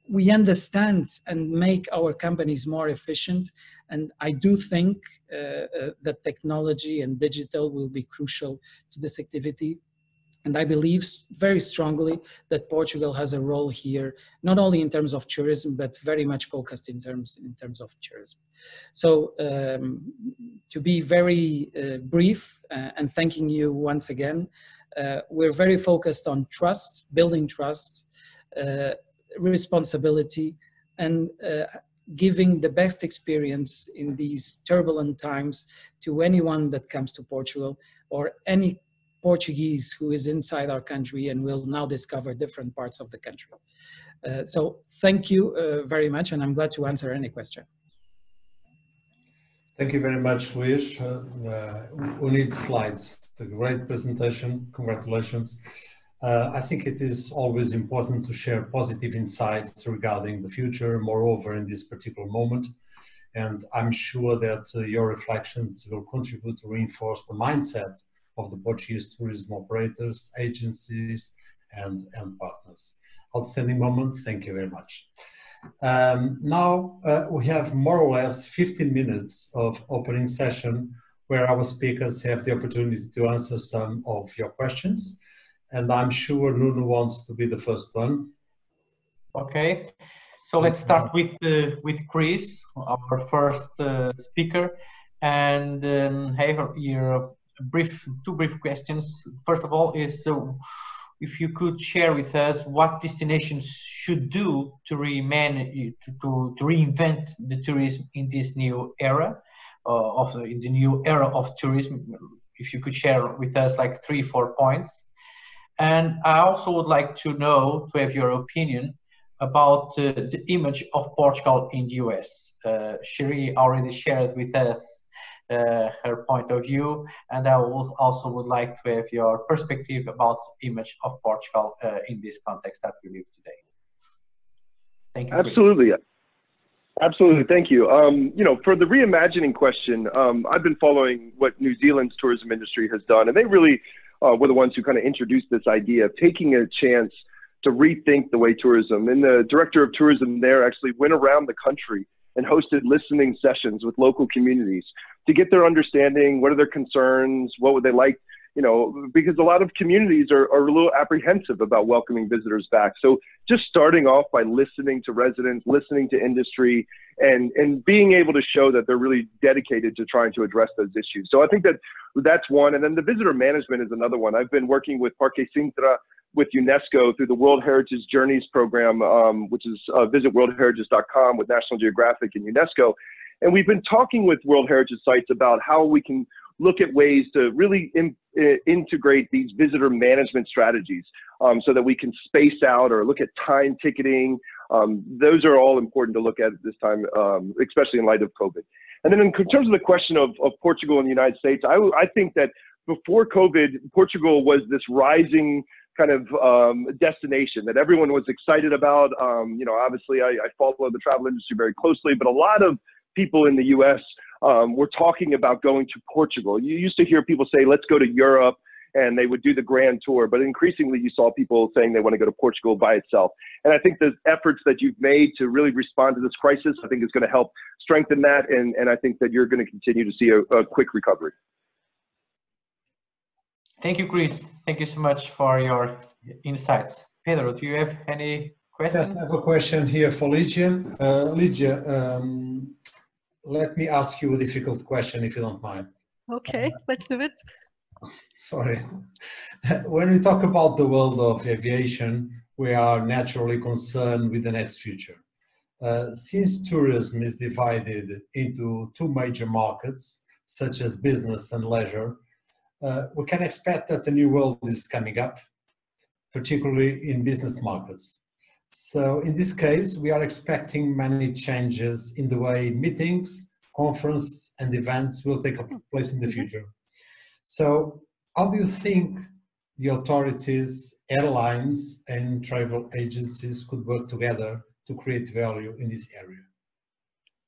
we understand and make our companies more efficient. And I do think uh, uh, that technology and digital will be crucial to this activity. And I believe very strongly that Portugal has a role here, not only in terms of tourism, but very much focused in terms, in terms of tourism. So um, to be very uh, brief uh, and thanking you once again, uh, we're very focused on trust, building trust, uh, responsibility, and uh, giving the best experience in these turbulent times to anyone that comes to Portugal or any Portuguese who is inside our country and will now discover different parts of the country. Uh, so thank you uh, very much and I'm glad to answer any question. Thank you very much, Luis. Uh, we need slides. It's a great presentation. Congratulations. Uh, I think it is always important to share positive insights regarding the future, moreover, in this particular moment. And I'm sure that uh, your reflections will contribute to reinforce the mindset of the Portuguese tourism operators, agencies, and, and partners. Outstanding moment. Thank you very much. Um, now uh, we have more or less 15 minutes of opening session where our speakers have the opportunity to answer some of your questions. And I'm sure Nuno wants to be the first one. Okay, so let's start with uh, with Chris, our first uh, speaker, and um, have here brief two brief questions. First of all, is if you could share with us what destinations should do to remain to, to, reinvent the tourism in this new era uh, of the, in the new era of tourism? If you could share with us like three four points. And i also would like to know to have your opinion about uh, the image of portugal in the us uh, Sheree already shared with us uh, her point of view, and I also would like to have your perspective about image of Portugal uh, in this context that we live today. Thank you. Absolutely. Absolutely, thank you. Um, you know, for the reimagining question, um, I've been following what New Zealand's tourism industry has done, and they really uh, were the ones who kind of introduced this idea of taking a chance to rethink the way tourism. And the director of tourism there actually went around the country and hosted listening sessions with local communities to get their understanding. What are their concerns? What would they like? You know, because a lot of communities are, are a little apprehensive about welcoming visitors back. So just starting off by listening to residents, listening to industry, and and being able to show that they're really dedicated to trying to address those issues. So I think that that's one. And then the visitor management is another one. I've been working with Parque Sintra with UNESCO through the World Heritage Journeys program, um, which is uh, visitworldheritage.com with National Geographic and UNESCO. And we've been talking with World Heritage sites about how we can look at ways to really in, uh, integrate these visitor management strategies um, so that we can space out or look at time ticketing. Um, those are all important to look at at this time, um, especially in light of COVID. And then in terms of the question of, of Portugal and the United States, I, I think that before COVID, Portugal was this rising kind of um, destination that everyone was excited about. Um, you know, obviously I, I, follow the travel industry very closely, but a lot of people in the U.S. Um, were talking about going to Portugal. You used to hear people say, "Let's go to Europe." And they would do the grand tour, but increasingly you saw people saying they want to go to Portugal by itself. And I think the efforts that you've made to really respond to this crisis, I think is going to help strengthen that. And, and I think that you're going to continue to see a, a quick recovery. Thank you, Chris. Thank you so much for your insights. Pedro, do you have any questions? I have a question here for Ligia. Uh, Ligia, um, let me ask you a difficult question if you don't mind. Okay, let's do it. Sorry. [laughs] When we talk about the world of aviation, we are naturally concerned with the next future. Uh, since tourism is divided into two major markets, such as business and leisure, uh, we can expect that the new world is coming up, particularly in business markets. So in this case, we are expecting many changes in the way meetings, conferences, and events will take place in the mm-hmm. future. So how do you think the authorities, airlines, and travel agencies could work together to create value in this area?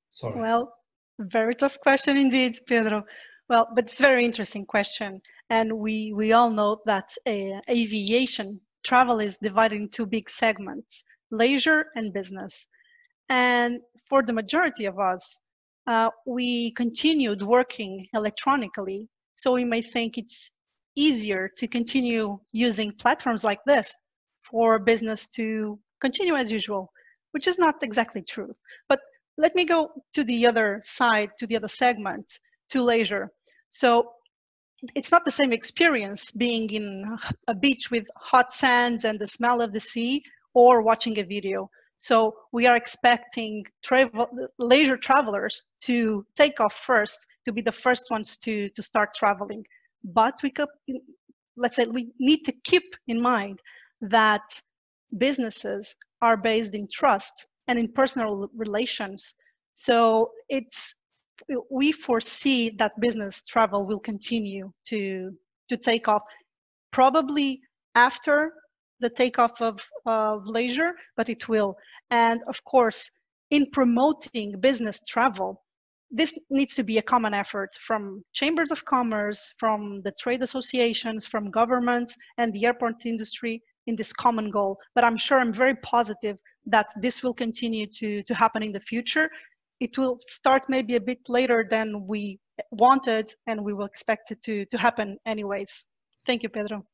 Sorry. Well, very tough question indeed, Pedro. Well, but it's a very interesting question. And we, we all know that uh, aviation travel is divided into big segments, leisure and business. And for the majority of us, uh, we continued working electronically. So we may think it's easier to continue using platforms like this for business to continue as usual, which is not exactly true. But let me go to the other side, to the other segment, to leisure. So it's not the same experience being in a beach with hot sands and the smell of the sea or watching a video. So we are expecting travel, leisure travelers to take off first, to be the first ones to, to start traveling. But we could, let's say we need to keep in mind that businesses are based in trust and in personal relations. So it's we foresee that business travel will continue to to take off probably after the takeoff of, of leisure, but it will. And of course, in promoting business travel, this needs to be a common effort from chambers of commerce, from the trade associations, from governments, and the airport industry in this common goal. But I'm sure I'm very positive that this will continue to, to happen in the future. It will start maybe a bit later than we wanted, and we will expect it to, to happen anyways. Thank you, Pedro.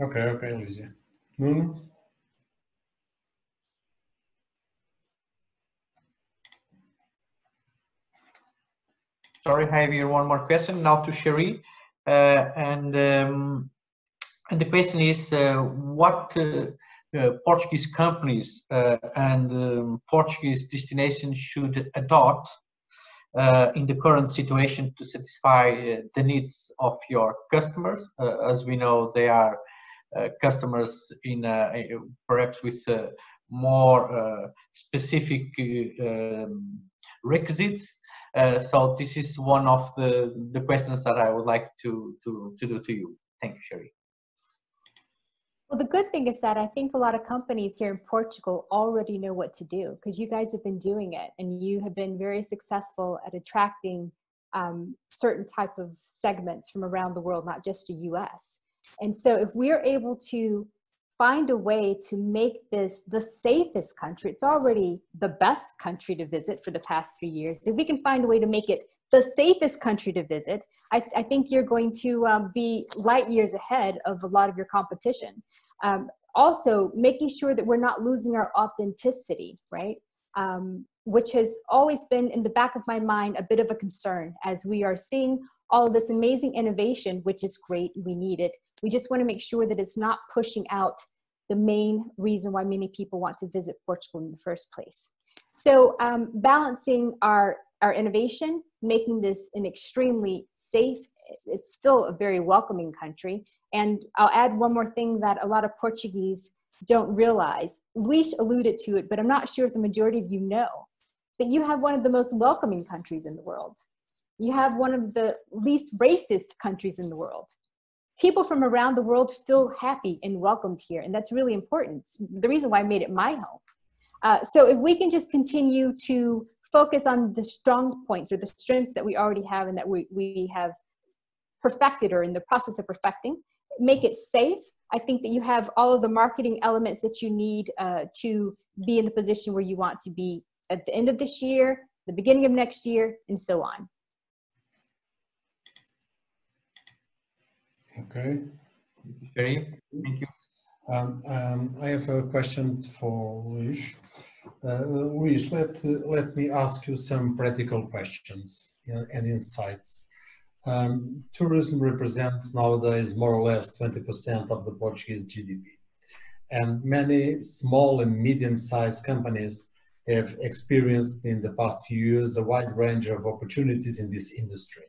Okay, okay, Alicia. Nuno? Sorry, I have here one more question now to Sheree. Uh, and, um, and the question is, uh, what uh Portuguese companies uh, and um, Portuguese destinations should adopt uh, in the current situation to satisfy the needs of your customers? as we know, they are customers in perhaps with more specific um, requisites uh, so this is one of the, the questions that I would like to, to, to do to you. Thank you, Sheree. Well, the good thing is that I think a lot of companies here in Portugal already know what to do because you guys have been doing it and you have been very successful at attracting um, certain type of segments from around the world, not just the US. And so if we're able to find a way to make this the safest country, it's already the best country to visit for the past three years. If we can find a way to make it the safest country to visit, I, I think you're going to um, be light years ahead of a lot of your competition. Um, also, making sure that we're not losing our authenticity, right? Um, which has always been in the back of my mind a bit of a concern as we are seeing all of this amazing innovation, which is great, we need it. We just want to make sure that it's not pushing out the main reason why many people want to visit Portugal in the first place. So um, balancing our, our innovation, making this an extremely safe, it's still a very welcoming country. And I'll add one more thing that a lot of Portuguese don't realize. Luis alluded to it, but I'm not sure if the majority of you know that you have one of the most welcoming countries in the world. You have one of the least racist countries in the world. People from around the world feel happy and welcomed here, and that's really important. It's the reason why I made it my home. Uh, so if we can just continue to focus on the strong points or the strengths that we already have and that we, we have perfected or in the process of perfecting, make it safe. I think that you have all of the marketing elements that you need uh, to be in the position where you want to be at the end of this year, the beginning of next year, and so on. Okay. Very, thank you. Um, um, I have a question for Luis. Uh, Luis, let, let me ask you some practical questions and insights. Um, tourism represents nowadays more or less 20% of the Portuguese GDP. And many small and medium-sized companies have experienced in the past few years a wide range of opportunities in this industry.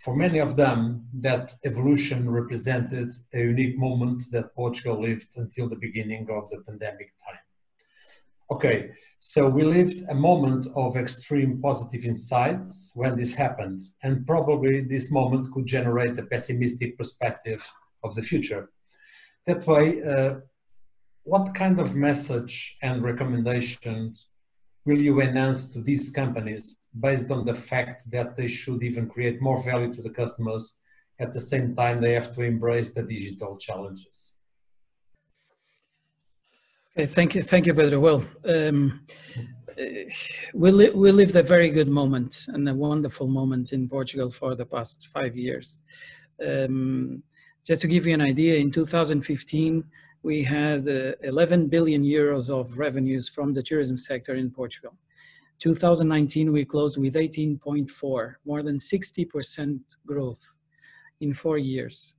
For many of them, that evolution represented a unique moment that Portugal lived until the beginning of the pandemic time. Okay, so we lived a moment of extreme positive insights when this happened, and probably this moment could generate a pessimistic perspective of the future. That way, uh, what kind of message and recommendations will you announce to these companies based on the fact that they should even create more value to the customers at the same time they have to embrace the digital challenges okay thank you thank you pedro. Well um, we, li- we lived a very good moment and a wonderful moment in portugal for the past five years. Um, just to give you an idea in 2015 we had uh, 11 billion euros of revenues from the tourism sector in portugal. 2019, we closed with 18.4, more than 60% growth in four years.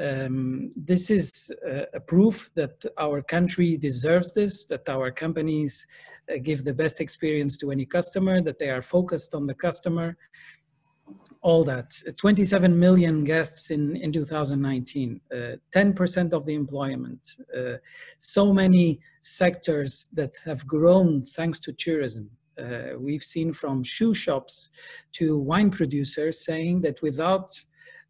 Um, this is uh, a proof that our country deserves this, that our companies uh, give the best experience to any customer, that they are focused on the customer, all that. 27 million guests in, in 2019, 10% uh, of the employment, uh, so many sectors that have grown thanks to tourism. Uh, we've seen from shoe shops to wine producers saying that without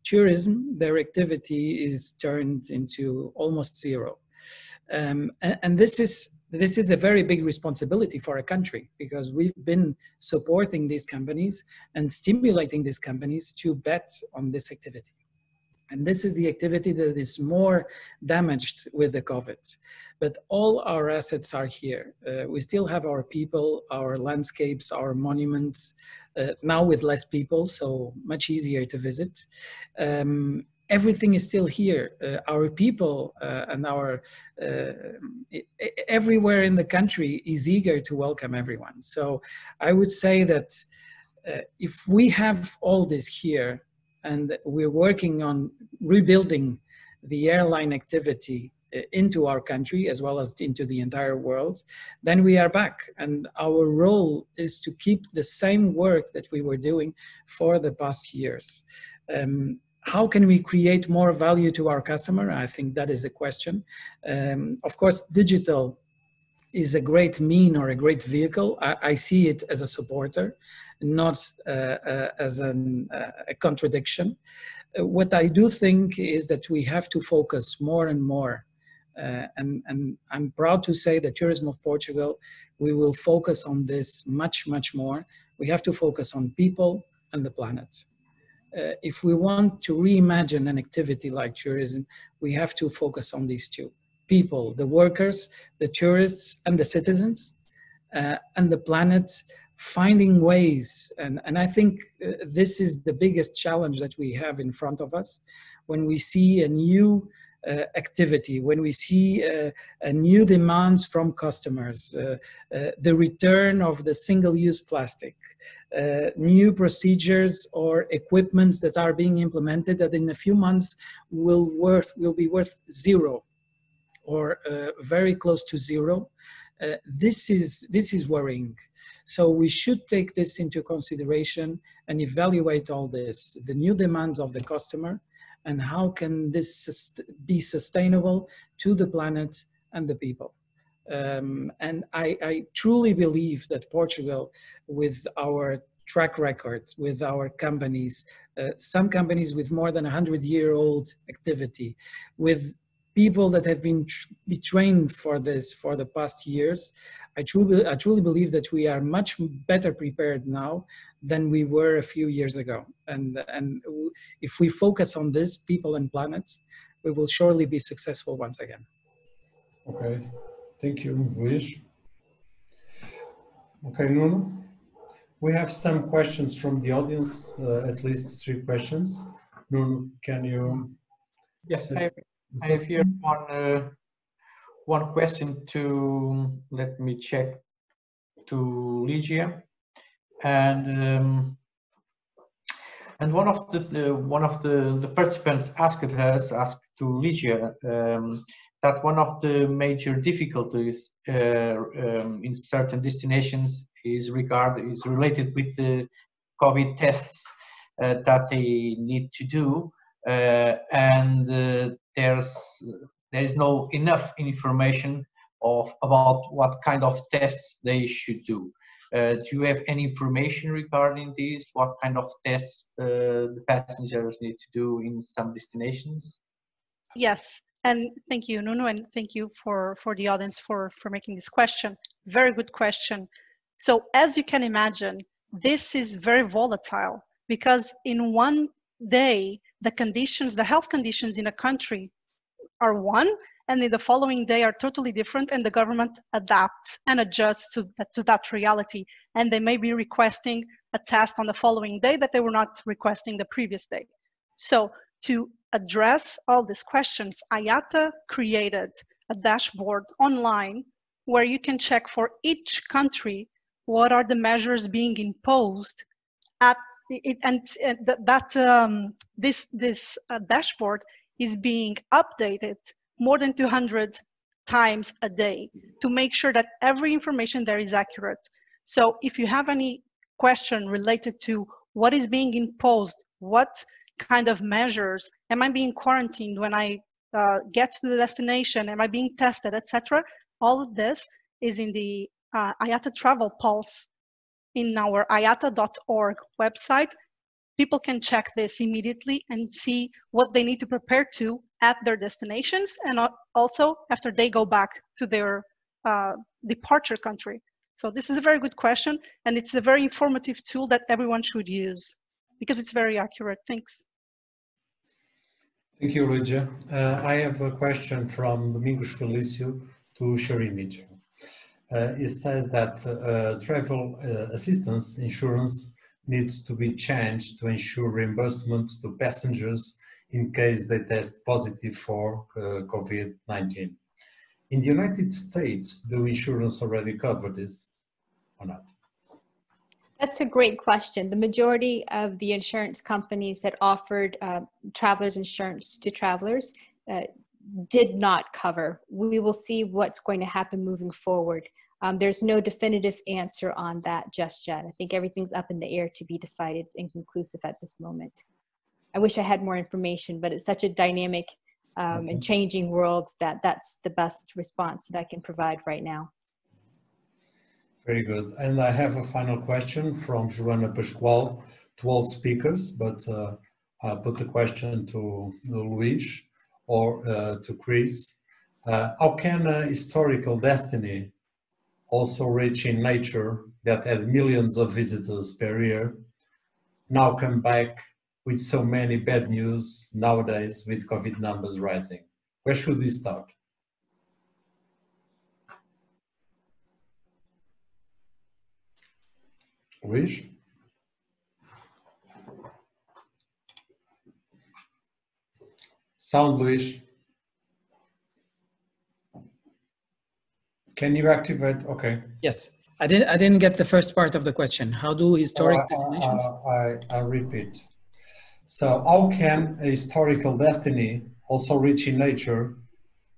tourism, their activity is turned into almost zero. Um, and, and this is this is a very big responsibility for a country because we've been supporting these companies and stimulating these companies to bet on this activity. And this is the activity that is more damaged with the COVID. But all our assets are here. Uh, we still have our people, our landscapes, our monuments, uh, now with less people, so much easier to visit. Um, everything is still here. Uh, our people uh, and our uh, everywhere in the country is eager to welcome everyone. So I would say that uh, if we have all this here and we're working on rebuilding the airline activity uh, into our country as well as into the entire world, then we are back. And our role is to keep the same work that we were doing for the past years. Um, how can we create more value to our customer? I think that is a question. Um, of course, digital is a great mean or a great vehicle. I, I see it as a supporter, not uh, uh, as an, uh, a contradiction. What I do think is that we have to focus more and more. Uh, and, and I'm proud to say that Tourism of Portugal, we will focus on this much, much more. We have to focus on people and the planet uh, if we want to reimagine an activity like tourism, we have to focus on these two people, the workers, the tourists, and the citizens, uh, and the planet, finding ways. And, and I think uh, this is the biggest challenge that we have in front of us when we see a new uh, activity, when we see uh, new demands from customers, uh, uh, the return of the single-use plastic, uh, new procedures or equipments that are being implemented that in a few months will worth will be worth zero or very close to zero. Uh, this is this is worrying. So we should take this into consideration and evaluate all this, the new demands of the customer, and how can this be sustainable to the planet and the people. Um, and I, I, truly believe that Portugal, with our track record, with our companies, uh, some companies with more than 100 year old activity, with people that have been tr trained for this for the past years, I truly, I truly believe that we are much better prepared now than we were a few years ago. And, and if we focus on this, people and planet, we will surely be successful once again. Okay. Thank you, Luis. Okay, Nuno. We have some questions from the audience, uh, at least three questions. Nuno, can you? Yes, I have, I have here one, uh, one question to, let me check, to Ligia. And um, and one of the, one of the, the participants asked us asked to Ligia um, that one of the major difficulties uh, um, in certain destinations is regard is related with the COVID tests uh, that they need to do, uh, and uh, there's there is no enough information of about what kind of tests they should do. Uh, do you have any information regarding this? What kind of tests uh, the passengers need to do in some destinations? Yes, and thank you, Nuno, and thank you for, for the audience for, for making this question. Very good question. So as you can imagine, this is very volatile because in one day, the conditions, the health conditions in a country are one, and in the following day are totally different, and the government adapts and adjusts to, to that reality. And they may be requesting a test on the following day that they were not requesting the previous day. So to address all these questions, IATA created a dashboard online where you can check for each country what are the measures being imposed at it, and, and that um, this this uh, dashboard is being updated more than 200 times a day to make sure that every information there is accurate. So if you have any question related to what is being imposed, what kind of measures? Am I being quarantined when I uh, get to the destination? Am I being tested, etc.? All of this is in the uh, IATA Travel Pulse in our IATA.org website. people can check this immediately and see what they need to prepare to at their destinations and also after they go back to their uh, departure country. So this is a very good question and it's a very informative tool that everyone should use because it's very accurate. Thanks. Thank you, Ligia. Uh, I have a question from Domingos Felicio to Sheree. Uh, it says that uh, travel uh, assistance insurance needs to be changed to ensure reimbursement to passengers in case they test positive for uh, COVID-19. In the United States, do insurance already cover this or not? That's a great question. The majority of the insurance companies that offered uh, travelers insurance to travelers uh, did not cover. We will see what's going to happen moving forward. Um, there's no definitive answer on that just yet. I think everything's up in the air to be decided. It's inconclusive at this moment. I wish I had more information, but it's such a dynamic um, and changing world that that's the best response that I can provide right now. Very good. And I have a final question from Joana Pascoal to all speakers, but uh, I'll put the question to Luis or uh, to Chris. Uh, how can a historical destiny, also rich in nature, that had millions of visitors per year, now come back with so many bad news nowadays with COVID numbers rising? Where should we start? Luis? Sound, Luis. Can you activate? Okay. Yes. I didn't, I didn't get the first part of the question. How do historic uh, destinations? Uh, I, I repeat. So how can a historical destiny, also rich in nature,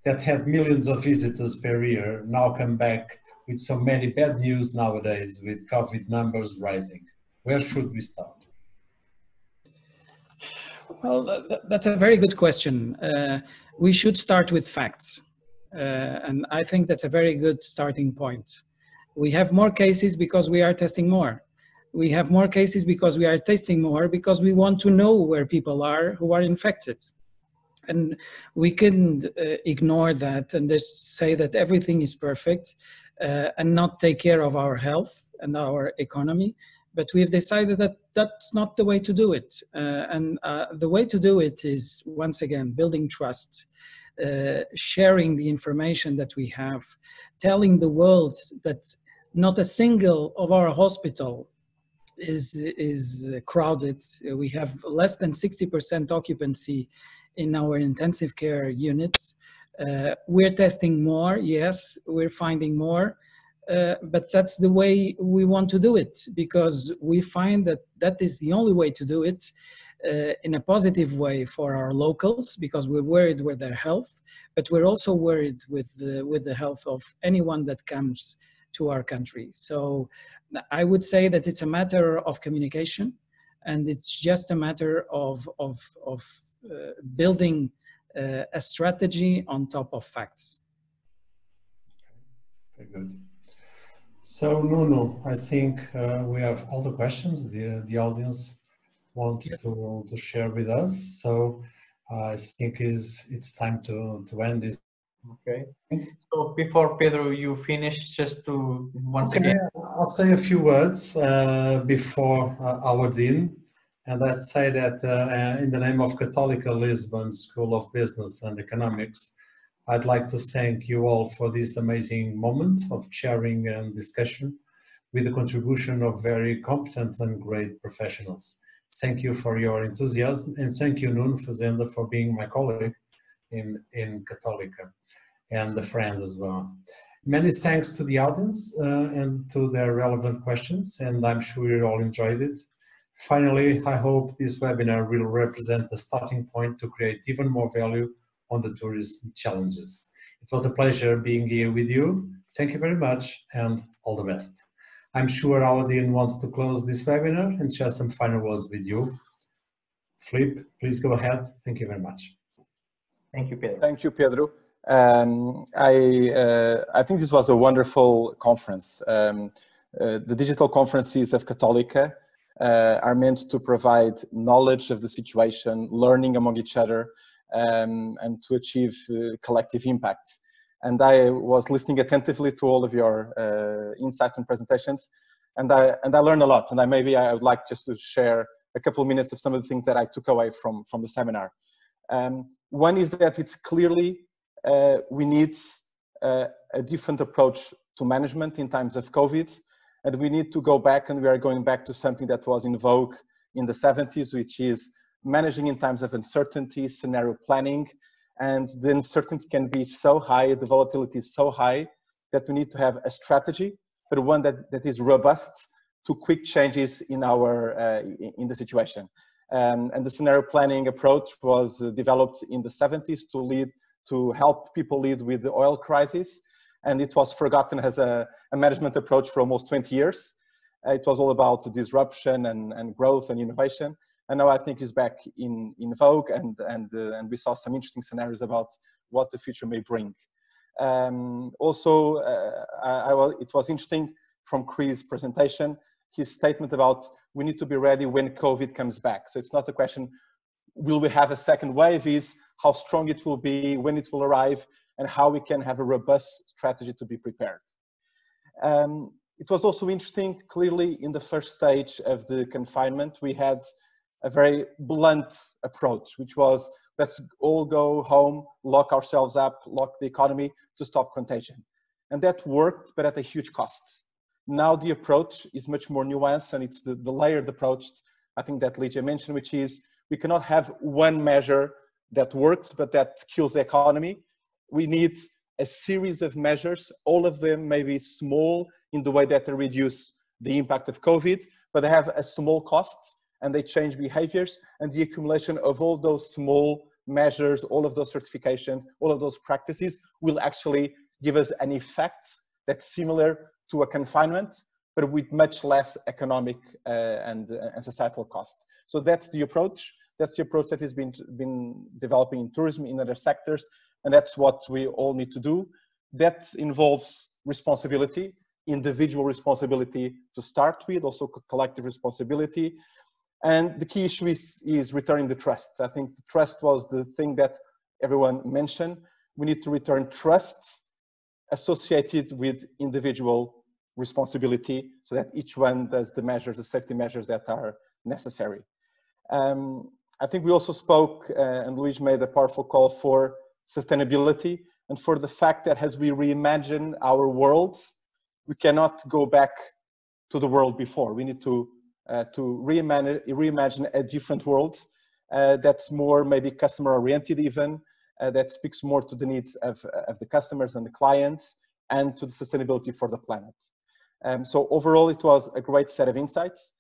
that had millions of visitors per year, now come back with so many bad news nowadays with COVID numbers rising? Where should we start? Well, that's a very good question. Uh, we should start with facts. Uh, and I think that's a very good starting point. We have more cases because we are testing more. We have more cases because we are testing more because we want to know where people are who are infected and we can uh, ignore that and just say that everything is perfect uh, and not take care of our health and our economy. But we've decided that that's not the way to do it. Uh, and uh, the way to do it is, once again, building trust, uh, sharing the information that we have, telling the world that not a single of our hospital is, is crowded. We have less than 60% occupancy in our intensive care units. Uh, we're testing more, yes, we're finding more, uh, but that's the way we want to do it because we find that that is the only way to do it uh, in a positive way for our locals because we're worried with their health, but we're also worried with the, with the health of anyone that comes to our country. So I would say that it's a matter of communication and it's just a matter of, of, of uh, building uh, a strategy on top of facts. Very good. So Nuno, I think uh, we have all the questions the, the audience wants yeah. to, to share with us. So uh, I think is it's time to, to end this. Okay. So before Pedro, you finish, just to once okay. again. I'll say a few words uh, before uh, our dean. And I say that uh, in the name of Católica Lisbon School of Business and Economics, I'd like to thank you all for this amazing moment of sharing and discussion with the contribution of very competent and great professionals. Thank you for your enthusiasm and thank you, Nuno Fazenda, for being my colleague in, in Católica and a friend as well. Many thanks to the audience uh, and to their relevant questions, and I'm sure you all enjoyed it. Finally, I hope this webinar will represent the starting point to create even more value on the tourism challenges. It was a pleasure being here with you. Thank you very much and all the best. I'm sure our dean wants to close this webinar and share some final words with you. Flip, please go ahead. Thank you very much. Thank you, Pedro. Thank you, Pedro. Um, I, uh, I think this was a wonderful conference. Um, uh, the digital conferences of Católica uh, are meant to provide knowledge of the situation, learning among each other, um, and to achieve uh, collective impact. And I was listening attentively to all of your uh, insights and presentations, and I and I learned a lot. And I maybe I would like just to share a couple of minutes of some of the things that I took away from from the seminar. Um, one is that it's clearly uh, we need uh, a different approach to management in times of COVID. And we need to go back and we are going back to something that was in vogue in the 70s, which is managing in times of uncertainty, scenario planning. And the uncertainty can be so high, the volatility is so high that we need to have a strategy, but one that, that is robust to quick changes in our uh, in the situation. Um, and the scenario planning approach was developed in the 70s to lead to help people lead with the oil crisis. And it was forgotten as a, a management approach for almost 20 years. Uh, it was all about disruption and, and growth and innovation. And now I think it's back in, in vogue and, and, uh, and we saw some interesting scenarios about what the future may bring. Um, also, uh, I, I, it was interesting from Chris' presentation, his statement about we need to be ready when COVID comes back. So it's not a question, will we have a second wave, is how strong it will be, when it will arrive, and how we can have a robust strategy to be prepared. Um, it was also interesting, clearly in the first stage of the confinement, we had a very blunt approach, which was let's all go home, lock ourselves up, lock the economy to stop contagion. And that worked, but at a huge cost. Now the approach is much more nuanced and it's the, the layered approach, I think that Ligia mentioned, which is we cannot have one measure that works, but that kills the economy. We need a series of measures, all of them may be small in the way that they reduce the impact of COVID, but they have a small cost and they change behaviors and the accumulation of all those small measures, all of those certifications, all of those practices will actually give us an effect that's similar to a confinement, but with much less economic uh, and, uh, and societal costs. So that's the approach. That's the approach that has been, been developing in tourism, in other sectors, and that's what we all need to do. That involves responsibility, individual responsibility to start with, also collective responsibility. And the key issue is, is returning the trust. I think trust was the thing that everyone mentioned. We need to return trust associated with individual responsibility so that each one does the measures, the safety measures that are necessary. Um, I think we also spoke, uh, and Luis made a powerful call for sustainability and for the fact that as we reimagine our worlds, we cannot go back to the world before. We need to to reimagine, reimagine a different world uh, that's more maybe customer oriented even, uh, that speaks more to the needs of, of the customers and the clients and to the sustainability for the planet. Um, so overall, it was a great set of insights.